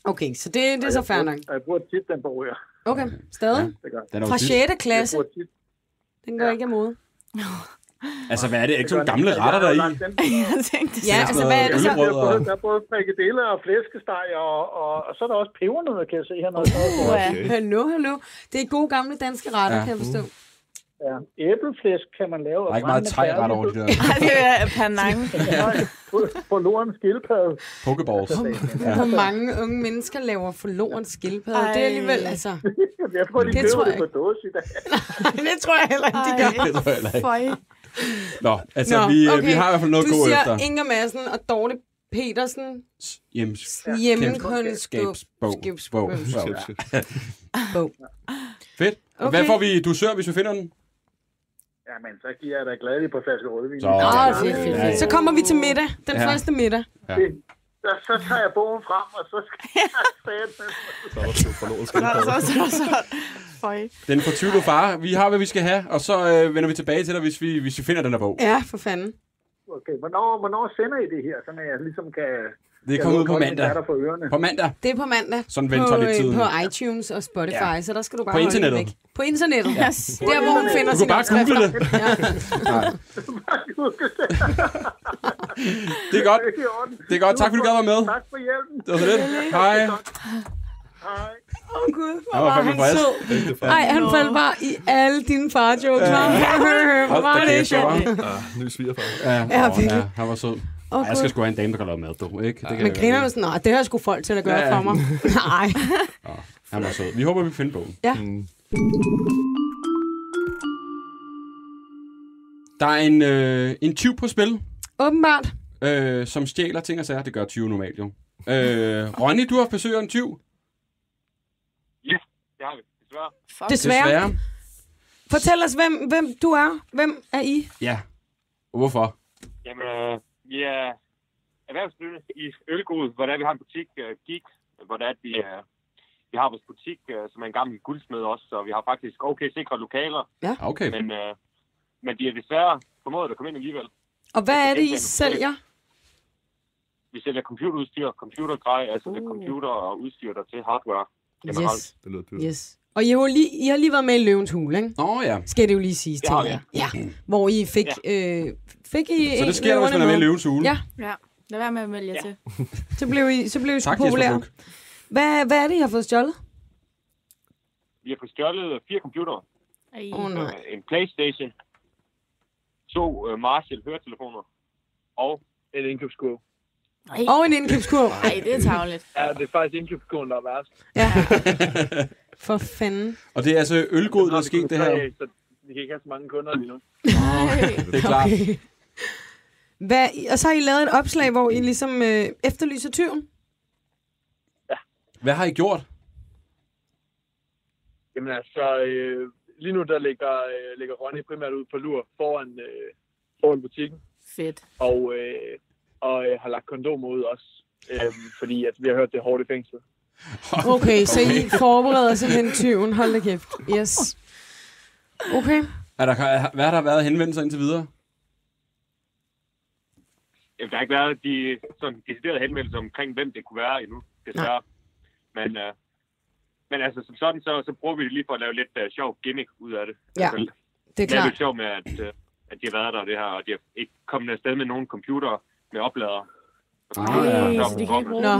Okay, så det, det er så fair nok. Jeg bruger tit den bog her. Okay, stadig. Det gør jeg. Fra tit. 6. Jeg klasse. bruger tit. Den går ikke af mode. (laughs) Altså, hvad er det? Ikke sådan gamle retter der i? (laughs) Jeg tænkte, Ja, altså, hvad er det så? Der er, både, der er både frikadeller og flæskesteg, og, og, og så er der også pebernødder, kan jeg se her. Noget. Uh, ja. Okay. Hallo, hallo. Det er gode gamle danske retter, Ja. kan jeg forstå. Ja, æbleflæsk kan man lave. Der er ikke meget thai-ret over de der (laughs) Ej, det er panang. (laughs) På, på loren skildpadde. pokeballs. Ja. Hvor mange unge mennesker laver forloren skildpadde. Ej. Det er alligevel, altså... (laughs) Jeg tror, de Det køber tror det jeg på dåse i dag. det tror jeg heller ikke, de gør. Det tror jeg heller ikke. Føj. Nå, altså, Nå, vi, okay. vi har i hvert fald noget du at gå siger efter. Inger Madsen og Dorte Petersen Jems. hjemmekundskabsbog. Skabsbog. Skabsbog. Bog. Fedt. Okay. Hvad får vi du sør, hvis vi finder den? Jamen, så giver jeg dig gladeligt på flaske rødvin. Så- Ja, fedt, fedt, ja, ja. fedt. Så kommer vi til middag. Den Ja. første middag. Det, så, så tager jeg bogen frem, og så skal jeg (laughs) den. Så er der. Føj. Den fortvivlede far. Vi har, hvad vi skal have, og så øh, vender vi tilbage til dig, hvis vi, hvis vi finder den her bog. Ja, for fanden. Okay, hvornår, hvornår sender I det her, så jeg ligesom kan... Det er kommet ud på mandag. datter For ørerne. På mandag. Det er på mandag. Sådan på, venter lidt øh, tiden. på iTunes og Spotify, ja. så der skal du bare På internettet. væk. På internettet. Ja. Yes. Der, hvor hun finder Du kan sin bare google det. Ja. Det er godt. (laughs) Det er i orden. Det er godt. Tak, fordi du gad være med. Tak for hjælpen. Det var så lidt. Hej. Hej. Åh, oh, Gud, hvor var han sød. Ej, han faldt bare i alle dine farjokes. Ja. Hvor var det sjovt. det var. Ah, ny svigerfar. Ja, Ja, virkelig. ja, han var sød. Åh, Ej, jeg skal sgu have en dame, der kan lave mad, du. Ikke? Det kan Men griner godt du sådan, nej, det har sgu folk til at gøre Ja, ja. for mig. (laughs) Nej. lide. Han var sød. Vi håber, vi finder bogen. Ja. Mm. Der er en, øh, en tyv på spil, Åbenbart. øh, som stjæler ting og sager. Det gør 20 normalt jo. Øh, Ronny, du har besøg af en tyv. Det har vi, desværre. Fuck. Desværre. Desværre. Fortæl os, hvem, hvem du er. Hvem er I? Ja. Hvorfor? Jamen, øh, vi er erhvervsdrivende i Ølgod, hvor der er, vi har en butik, uh, Geek, hvor der er, at vi, uh, vi har vores butik, uh, som er en gammel guldsmed også, så vi har faktisk okay sikre lokaler, Okay. men, uh, men de er desværre formået at komme ind alligevel. Og hvad er det, I sælger? vi sælger computerudstyr, computergrej, altså det Uh. computer og udstyr der til hardware generelt. Yes. Det lyder dyrt. Yes. Og I har, lige, I har lige været med i Løvens Hule, ikke? Nå ja. Skal det jo lige sige, Det har tænker jeg. Ja. Hvor I fik, øh, fik I Så det sker hvis man er med i løvens hule. Ja. Ja, lad være med at melde jer Ja. til. Så blev I, så blev I Tak, Jesper populære. Hvad, hvad er det, I har fået stjålet? Vi har fået stjålet fire computere. Åh, oh, nej. øh, en Playstation, to uh, Marshall høretelefoner og En indkøbskurv. Ej. Og en indkøbskurv. Ej, det er tavligt. Ja, det er faktisk indkøbskurven, der er værst. Ja. (laughs) (laughs) For fanden. Og det er altså ølgod, der er sket det her. Så vi kan ikke have så mange kunder lige nu. Det er klart. Okay. Hvad, og så har I lavet et opslag, hvor I ligesom øh, efterlyser tyven. Hvad har I gjort? Jamen altså, øh, lige nu der ligger, øh, ligger Ronny primært ud på lur foran, øh, foran butikken, Fedt. og, øh, og øh, har lagt kondomer ud også, øh, fordi at vi har hørt, det er hårdt i fængslet. (laughs) Okay, så I forbereder simpelthen tyven. Hold da kæft. Yes. Okay. Er der, hvad har der været henvendelser indtil videre? Jamen, der har ikke været de sådan deciderede henvendelser omkring, hvem det kunne være endnu, desværre. Men, uh, men altså, som sådan, så, så bruger vi det lige for at lave lidt uh, sjov gimmick ud af det. Ja, Altså, Det er Det er klart. lidt sjovt med, at, uh, at de har været der, det her, og de har ikke kommet afsted med nogen computer med oplader. Ah, Ej, ja. så de kan ikke bruge Nå.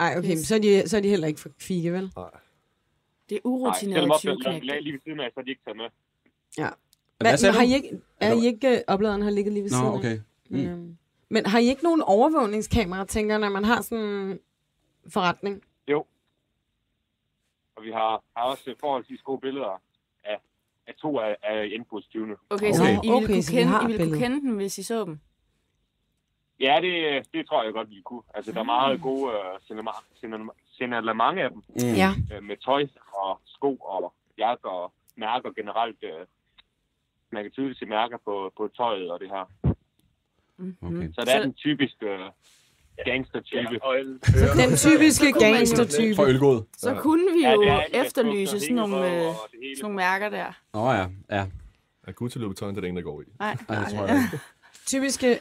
Dem. Ej, okay, men så er, de, så er de heller ikke for kvikke, vel? Det er Nej, urutineret selvom opladeren tyvknægte. ligger lige ved siden af, så er de ikke taget med. Ja. Hvad Hvad, men har? I ikke, er I ikke, øh, opladeren har ligget lige ved siden Nå, af? okay. Men, Mm. øhm, men har I ikke nogen overvågningskamera, tænker når man har sådan en forretning? Og vi har, har også forholdsvis gode billeder af, af to af, af indbrudstyvene. Okay, så Okay. I ville, Okay, kunne, så I kende, I ville kunne kende dem, hvis I så dem? Ja, det, det tror jeg godt, vi kunne. Altså, der er meget gode uh, cinema, cinema, signalement af dem. Mm. Ja. øh, med tøj og sko og jakker og mærker generelt. Øh, man kan tydeligt se mærker på, på tøjet og det her. Okay. Så det er den typiske øh, gangster-type. Og (laughs) Den typiske gangster-type. For ølgod. Så kunne vi Ja, jo det er med efterlyse sådan nogle, øh, sådan nogle mærker der. Nå ja, ja. Ja, Gucci Louboutin, det er der ingen, der går i. Nej, Ej, det tror jeg ikke. (laughs) Typiske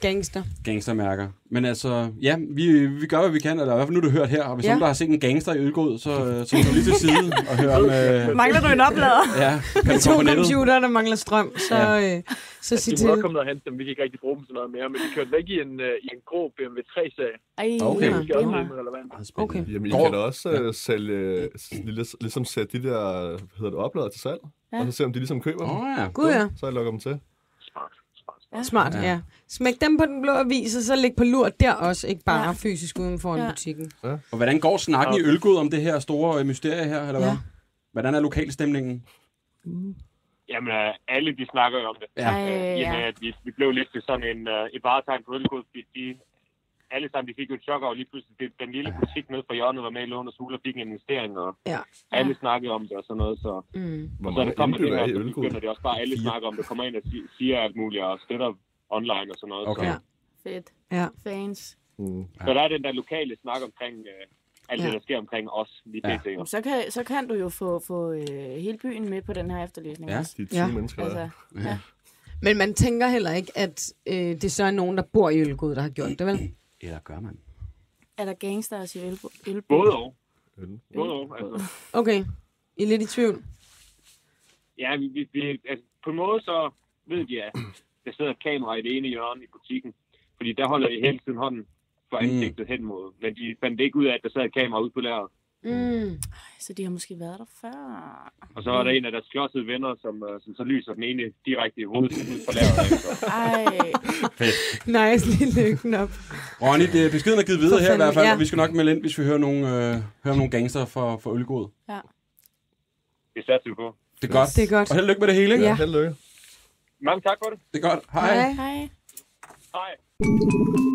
gangster. Gangstermærker. Men altså, ja, vi, vi gør, hvad vi kan, eller i hvert fald nu er det hørt her. Og hvis Ja. nogen, der har set en gangster i ølgod, så, så gå lige til side og høre om... Øh, Mangler du en oplader? (laughs) ja, kan Med du to komme på nettet? computer, der mangler strøm, så, ja. øh, så sig De til. må godt komme ned og hente dem. Vi kan ikke rigtig bruge dem så noget mere, men de kørte væk i en, øh, i en grå BMW 3-serie. Ej, Okay. Det er Ja. lidt relevant. Meget spændende. Okay. Jamen, I kan da også sælge, øh, lille, ligesom sætte de der, hvad hedder det, oplader til salg, Ja. og så se, om de ligesom køber dem. oh, ja. Gud ja, Så jeg lukker dem til. Smart, smart, Ja. ja. Smæk dem på den blå avis, og så læg på lur der også, ikke bare Ja. ja. fysisk uden foran Ja. ja. butikken. Og hvordan går snakken i ølgod om det her store øh, mysterie her, eller hvad? Ja. Hvordan er lokalstemningen? Jamen, øh, alle de snakker jo om det. Ja. Ej, Øh, ja. at vi, vi blev lidt til sådan en, øh, et varetegn på ølgod, fordi de, alle sammen de fik jo et chok over lige pludselig. Det, den lille butik nede fra hjørnet var med i Lån og Sule og fik en investering, og Ja. alle snakkede om det og sådan noget. Så, Mm. Og så er det kommer det er her, så begynder det også bare, alle snakker om det, kommer ind og si- siger alt muligt og støtter online og sådan noget. Okay. Så, Ja. Fedt. Ja. Fans. Mm. så der er den der lokale snak omkring øh, alt Ja. det, der sker omkring os lige Ja. pt. Ja. Så kan, så kan du jo få, få øh, hele byen med på den her efterlysning Ja. også. De 20 Ja. ja. mennesker, Altså, er. Men man tænker heller ikke, at øh, det så er nogen, der bor i Ølgod, der har gjort det, vel? Eller gør man? er der gangsters i Ølbo? Ølbo? Både og. Øl. Både og. Altså, Okay, I er lidt i tvivl. ja, vi, vi, vi, altså, på en måde så ved vi, at der sidder et kamera i det ene hjørne i butikken. Fordi der holder de hele tiden hånden for Mm. ansigtet hen mod. Men de fandt ikke ud af, at der sad et kamera ude på lageret. Mm. Så de har måske været der før. Og så er der en af deres klodsede venner, som, øh, som så lyser den ene direkte i hovedet ud ikke? Så, Ej, Nice, lige lykken op. Ronny, det, beskeden er givet videre her i hvert fald, ja. og vi skal nok melde ind, hvis vi hører nogle, øh, hører nogle gangster for, for ølgod. det satser vi på. Det er godt. Det er godt. Og held og lykke med det hele, ikke? Ja. Ja. Held og lykke. Mange tak for det. Det er godt. Hej. Hej. hej. Hej.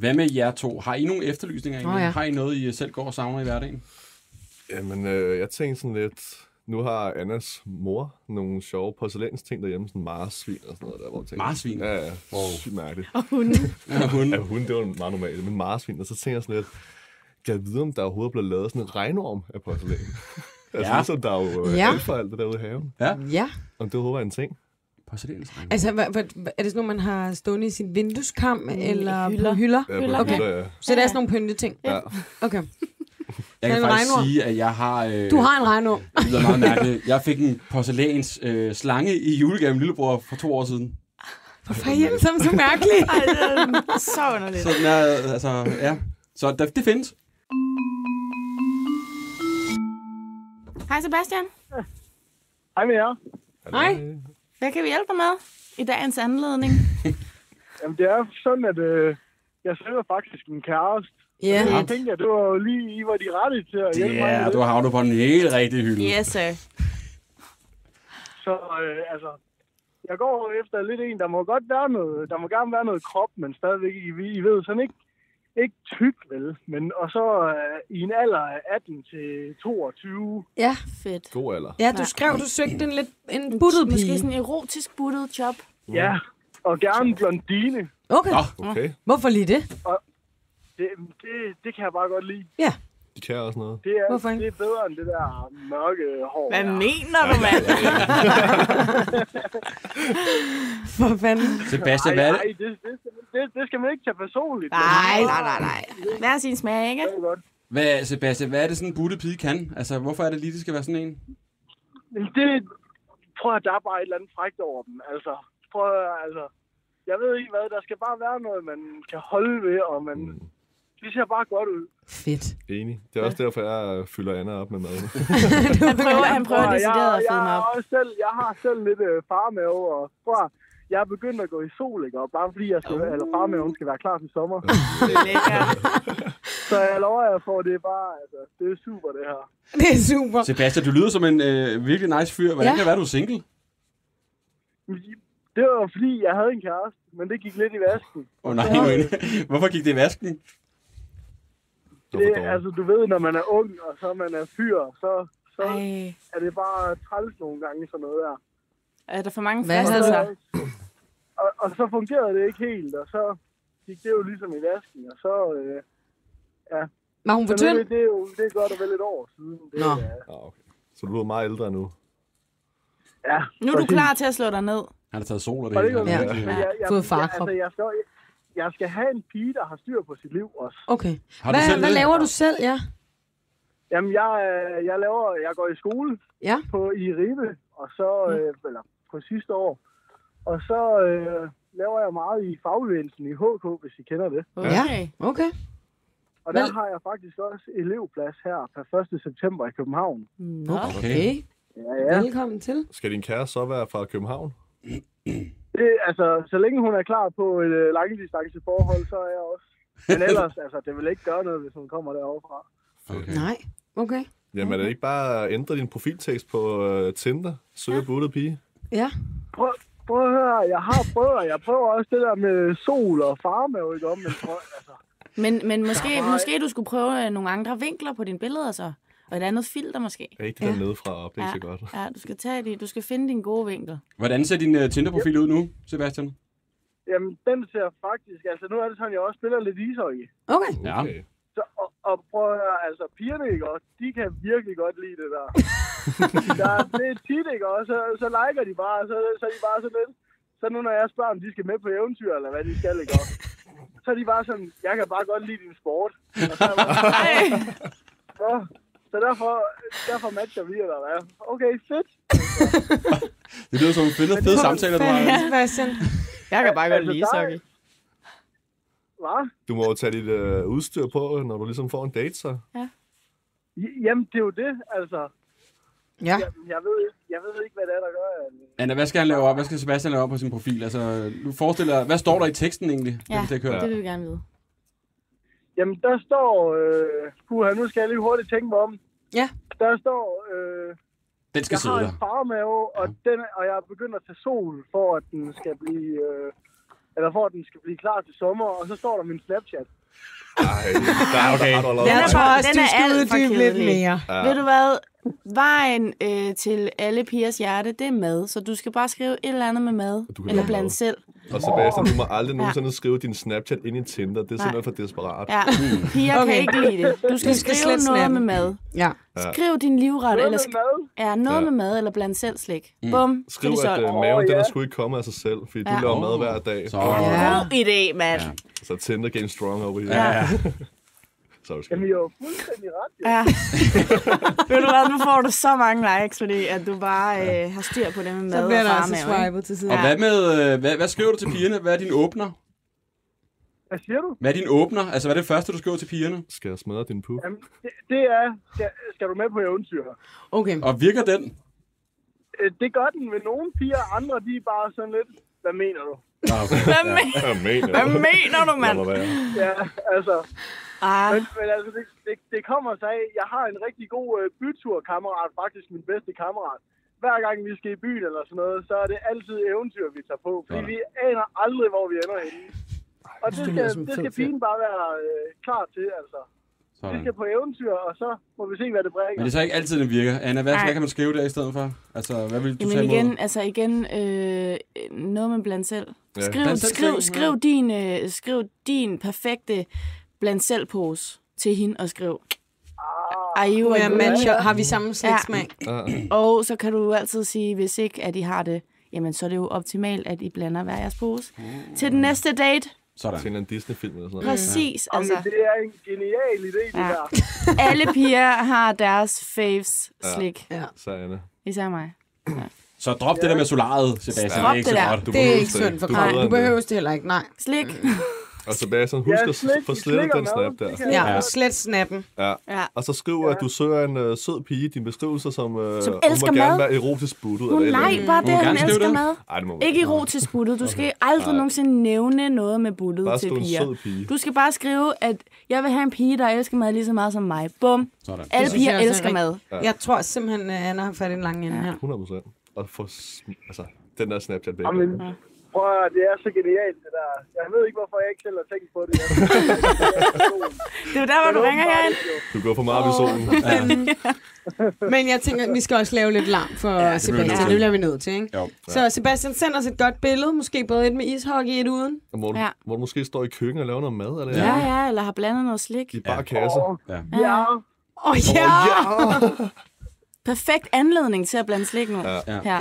Hvad med jer to? Har I nogle efterlysninger egentlig? Nå ja. Har I noget, I selv går og savner i hverdagen? Jamen, øh, jeg tænkte sådan lidt... Nu har Annas mor nogle sjove porcelænsting derhjemme, sådan marsvin og sådan noget der. Hvor jeg tænker, Marsvin? Ja, ja. Wow. Sygt mærkeligt. Og hun. (laughs) Ja, hun. Ja, hun, det var meget normalt, men marsvin. Og så tænker jeg sådan lidt, kan jeg vide, om der overhovedet er blevet lavet sådan en regnorm af porcelæn? (laughs) altså, Ja. ligesom der er jo Ja. ja. alt for alt det derude i haven. Ja, Ja, Om det overhovedet er en ting. Porcelænsring. Altså, hvad, hvad, hvad, er det sådan noget, man har stående i sin vindueskarm, eller hylder. på hylder? Ja, på Hylder. Okay. hylder, ja. Så det er sådan nogle pynteting? Ja. Okay. Jeg kan faktisk sige, at jeg har... Øh, Du har en regnorm. Det lyder meget mærkeligt. Jeg fik en porcelæns øh, slange i julegave med lillebror for to år siden. Hvorfor er I sammen så mærkelige? (laughs) Ej, det er så underligt. Så er, altså, ja. Så der, det findes. Hej Sebastian. Hej med jer. Nej. Hvad kan vi hjælpe dig med i dagens anledning? (laughs) Jamen, det er sådan, at øh, jeg søger faktisk en kæreste. Ja. Så jeg tænkte, at det var jo lige, I var de rette til at hjælpe mig Ja, du har havnet på den helt rigtige hylde. Yes, sir. Så øh, altså, jeg går efter lidt en, der må godt være noget, der må gerne være noget krop, men stadigvæk, I, I ved, sådan ikke, ikke tyk, vel? Men, og så øh, i en alder af 18 til 22. Ja. Fedt. God alder. Ja, du skrev, du søgte en lidt en buttet Måske pige. sådan en erotisk buttet job. Ja, og gerne blondine. Okay. Nå, Okay. Hvorfor lige det? Det, det, det kan jeg bare godt lide. Ja. De kan også noget. Det er, Hvorfor ikke? det er bedre end det der mørke hår. Hvad der. mener du, mand? (laughs) For fanden. Sebastian, hvad er det? det, det, det, det skal man ikke tage personligt. Nej, nej, nej, nej. Hver sin smag, ikke? Det er godt. Hvad, Sebastian, hvad er det sådan en butte pige kan? Altså, hvorfor er det lige, det skal være sådan en? Men det tror jeg, der er bare et eller andet frækt over dem. Altså, prøv at, altså, jeg ved ikke hvad, der skal bare være noget, man kan holde ved, og man, Mm. Det ser bare godt ud. Fedt. Enig. Det er også derfor, jeg fylder Anna op med mad. (laughs) Han prøver, han prøver Prøv at, decideret at jeg, fede mig jeg, op. har også selv, jeg har selv lidt øh, farmave, og prøv at, jeg er begyndt at gå i sol, ikke? Og bare fordi jeg skal, eller farmaven skal være klar til sommer. (laughs) Så jeg lover jer for, det er bare, altså, det er super det her. Det er super. Sebastian, du lyder som en øh, virkelig nice fyr. Hvordan Ja. kan det være, du er single? Det var fordi, jeg havde en kæreste, men det gik lidt i vasken. Åh oh, nej, hvor- hvorfor gik det i vasken? Det, altså, du ved, når man er ung, og så man er fyr, så, så Ej, er det bare træls nogle gange, sådan noget der. er der for mange Hvad så, så? og, og så fungerede det ikke helt, og så gik det jo ligesom i vasken, og så... Øh, Var hun for tynd? det, det, er jo det er godt og vel et år siden. Det, Nå. er- Ah, okay. Så du er meget ældre nu. Ja, nu er du klar til at slå dig ned. Han har taget sol og det hele. Ja. Er. Men jeg, jeg, jeg, farkrop. altså, jeg, skal, jeg skal have en pige, der har styr på sit liv også. Okay. Har du Hvad, selv hvad laver du selv, ja? Jamen, jeg, øh, jeg, laver, jeg går i skole Ja. på, i Ribe, og så, øh, eller på sidste år. Og så øh, laver jeg meget i fagbevægelsen i HK, hvis I kender det. Okay. Okay. Og der Vel- har jeg faktisk også elevplads her per 1. september i København. Nå. Okay. Ja, ja. Velkommen til. Skal din kæreste så være fra København? (clears throat) Det, altså, så længe hun er klar på et øh, langdistanceforhold, så er jeg også. Men ellers, (laughs) altså, det vil ikke gøre noget, hvis hun kommer derovre fra. Okay. Nej. Okay. Jamen er det ikke bare at ændre din profiltekst på uh, Tinder? Søg ja. buttet pige? Ja. Prøv, prøv at høre, jeg har prøvet, jeg prøver også det der med sol og farve, ikke om, men prøv, altså, Men, men måske, måske du skulle prøve øh, nogle andre vinkler på dine billeder så. Og et andet filter måske. Er ikke det der nedefra op? Det er Ja. ikke så godt. Ja, du skal, tage det, du skal finde din gode vinkel. Hvordan ser din uh, Tinder-profil ud nu, Sebastian? jamen, den ser faktisk, altså nu er det sådan, jeg også spiller lidt ishockey. Okay. Ja. Okay. Så, og, og prøv at høre, altså pigerne, ikke også, de kan virkelig godt lide det der. (laughs) der det er tit, ikke også, så, så liker de bare, så, så er de bare sådan lidt, så nu når jeg spørger, om de skal med på eventyr, eller hvad de skal, ikke også, så er de bare sådan, jeg kan bare godt lide din sport. (laughs) Og så, er jeg bare, så, så derfor, derfor matcher vi, eller hvad? Okay, fedt. (laughs) Det lyder som en fed, fed samtale, du har. Fanden, Sebastian. Jeg kan bare godt Altså, lide der- ishockey. Hvad? Du må jo tage dit uh, udstyr på, når du ligesom får en date, så. Jamen, det er jo det, altså. Ja. Jeg, jeg, ved, ikke- jeg ved ikke, hvad det er, der gør. Anna, hvad skal han lave op? Hvad skal Sebastian lave op på sin profil? Altså, du forestiller dig, hvad står der i teksten egentlig? Det Ja, vil jeg høre. det vil vi gerne vide. Jamen, der står... Øh, puha, nu skal jeg lige hurtigt tænke mig om. Ja. Der står... Øh, Den skal jeg sidde har der. en farmave, og, den, og jeg er begyndt at tage sol, for at den skal blive... Øh, eller for at den skal blive klar til sommer, og så står der min Snapchat. Ej, der, okay. har du allerede Den er bare- også, den du er skal alt for uddybe lidt mere. Ja. Ved du hvad? Vejen øh, til alle pigers hjerte, det er mad. Så du skal bare skrive et eller andet med mad. Eller blande selv. Og Sebastian, du må aldrig nogensinde skrive din Snapchat ind i Tinder. Det er simpelthen for desperat. Ja, piger okay. Kan ikke lide det. Du skal, Du skal skrive noget snappe. med mad. Ja. Ja. Skriv din livret, Noget eller med mad. ja, noget Ja. med mad, eller bland selv slik. Mm. Bum, Skriv, at uh, maven den ja. er sgu ikke kommet af sig selv, fordi du Ja. laver mad hver dag. Så, Ja. God idé, mand. Ja. Så Tinder game strong over here. Ja. (laughs) Så er Jamen. I har jo fuldstændig ret. Jo. Ja. (laughs) Ved du hvad, nu får du så mange likes, fordi at du bare øh, har styr på det med mad Så bliver og der altså farmave. ikke? swipet til siden. Og hvad med, øh, hvad, hvad skriver du til pigerne? Hvad er din åbner? Hvad siger du? Hvad er din åbner? Altså, hvad er det første, du skriver til pigerne? Skal jeg smadre din pup? Jamen, det, det er, skal, skal du med på eventyr? Okay. Og virker den? Øh, Det gør den ved nogle piger, andre de er bare sådan lidt, hvad mener du? Hvad, men, Hvad mener hvad mener du, mand? Ja, altså, Ah, men, men altså, det, det, det kommer sig af, jeg har en rigtig god øh, byturkammerat, faktisk min bedste kammerat. Hver gang vi skal i byen eller sådan noget, så er det altid eventyr, vi tager på. Fordi Sådan. vi aner aldrig, hvor vi ender henne. Og det Det skal, det skal pigen bare være øh, klar til, altså. Vi Sådan. skal på eventyr, og så må vi se, hvad det bringer. Men det er så ikke altid, den virker. Anna, hvad, hvad kan man skrive der i stedet for? Altså, hvad vil du tage Jamen imod? igen, altså igen, øh, noget med bland selv. Ja. Skriv, Bland selv skriv, ting, skriv, din, øh, skriv din perfekte bland selv pose til hende og skriv. Are you Ja, a matcher. Har vi samme slægtsmag? Ja. Og så kan du altid sige, hvis ikke at I har det, jamen så er det jo optimalt, at I blander hver jeres pose. Til den næste date. Sådan. Til en Disney-film eller sådan noget. Præcis. Altså. Altså, det er en genial idé, det Ja. der. (laughs) alle piger har deres faves slik. Ja. Så Anna. Især mig. Så drop det der med solaret, Sebastian. Drop det er ikke det så der. godt. Du Det er behøver ikke synd for behøver Du det. behøver det heller ikke, nej. Slik. Og Sebastian, husk Ja, at slik- få slettet den snap der. Ja, Ja. slet snappen. Ja. Ja. Og så skriv, at du søger en uh, sød pige i din beskrivelse, som, uh, Som hun elsker må gerne mad. være erotisk buttet. Hun, eller nej, eller bare det, hun at gerne hun elsker det? mad. Ej, det må Ikke erotisk buttet. Du skal aldrig Nej. nogensinde nævne noget med buttet Bare til piger. sød pige. Du skal bare skrive, at jeg vil have en pige, der elsker mad lige så meget som mig. Bum. Sådan. Alle piger er elsker mad. Ja. Jeg tror simpelthen, at Anna har fat i en lang ende her. 100 procent. Og få, altså, den der Snapchat væk. Jamen, prøv at, det er så genialt, det der. Jeg ved ikke, hvorfor jeg ikke selv har tænkt på det. Det er jo der, hvor du ringer herind. Du går for meget op i solen. (laughs) Men jeg tænker, at vi skal også lave lidt larm for ja, det bliver vi nødt Sebastian. Det bliver vi nødt til, ikke? Jo. Så Sebastian, send os et godt billede. Måske både et med ishockey, et uden. Hvor, du, Ja. hvor du måske står i køkken og laver noget mad, eller Ja, ja, eller har blandet noget slik. I bare kasse. Ja. Ja, Åh, oh, ja! Perfekt anledning til at blande slik nu. Ja. Ja. Ja.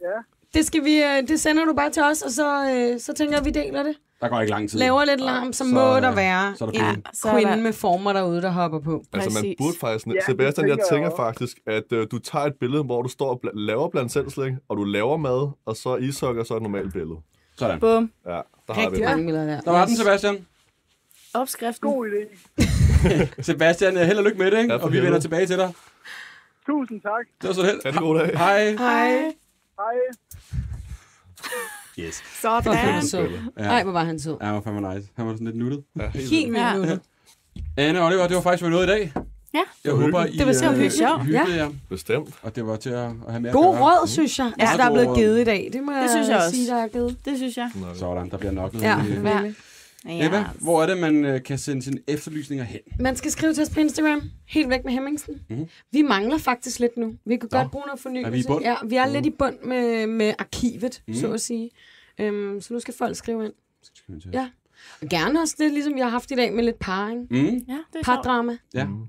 ja. Det, skal vi, øh, det sender du bare til os, og så, øh, så tænker jeg, at vi deler det. Der går ikke lang tid. Laver lidt larm, så, Så, må der øh, være så er der en penge. Så der- kvinde med former derude, der hopper på. Altså, man Præcis. burde faktisk... Ja, det Sebastian, jeg tænker også. faktisk, at øh, du tager et billede, hvor du står og bl- laver blandt selv slik, og du laver mad, og så ishockey, og så et normalt billede. Sådan. Bum. Ja, der har vi Rigtig det. mange billeder der. Der var den, Sebastian. Opskriften. God idé. (laughs) Sebastian, held og lykke med det, ikke? Ja, og vi vender tilbage til dig. Tusind tak. Det var så helt. Ha' en god dag. Hej. Hej. Hej. Yes. Sådan. han sød. Ja. Ej, hvor var han sød. Ja, han var fandme nice. Han var sådan lidt nuttet. Ja, helt Helt Ja. vildt nuttet. Anne og Oliver, det var faktisk for noget i dag. Ja. Jeg håber, I. Det var simpelthen øh, sjovt. hyggede jer, Bestemt. og det var til at, have mere God råd, synes jeg. Altså, der er blevet råd. givet i dag. Det må Det synes jeg også. sige, der er givet. Det synes jeg. Sådan, der bliver nok noget. Ja, lige- Ja. Ebba, hvor er det, man øh, kan sende sine efterlysninger hen? Man skal skrive til os på Instagram. Helt væk med Hemmingsen. Mm-hmm. Vi mangler faktisk lidt nu. Vi kunne Nå. godt bruge noget fornyelse. Er vi i bund? Ja, vi er mm. lidt mhm. i bund med, med arkivet, mm. så at sige. Øhm, så nu skal folk skrive ind. Så skrive ind til ja. Og gerne også det, ligesom vi har haft i dag med lidt parring. Mm. Ja, det er Pardrama. Ja. Mm.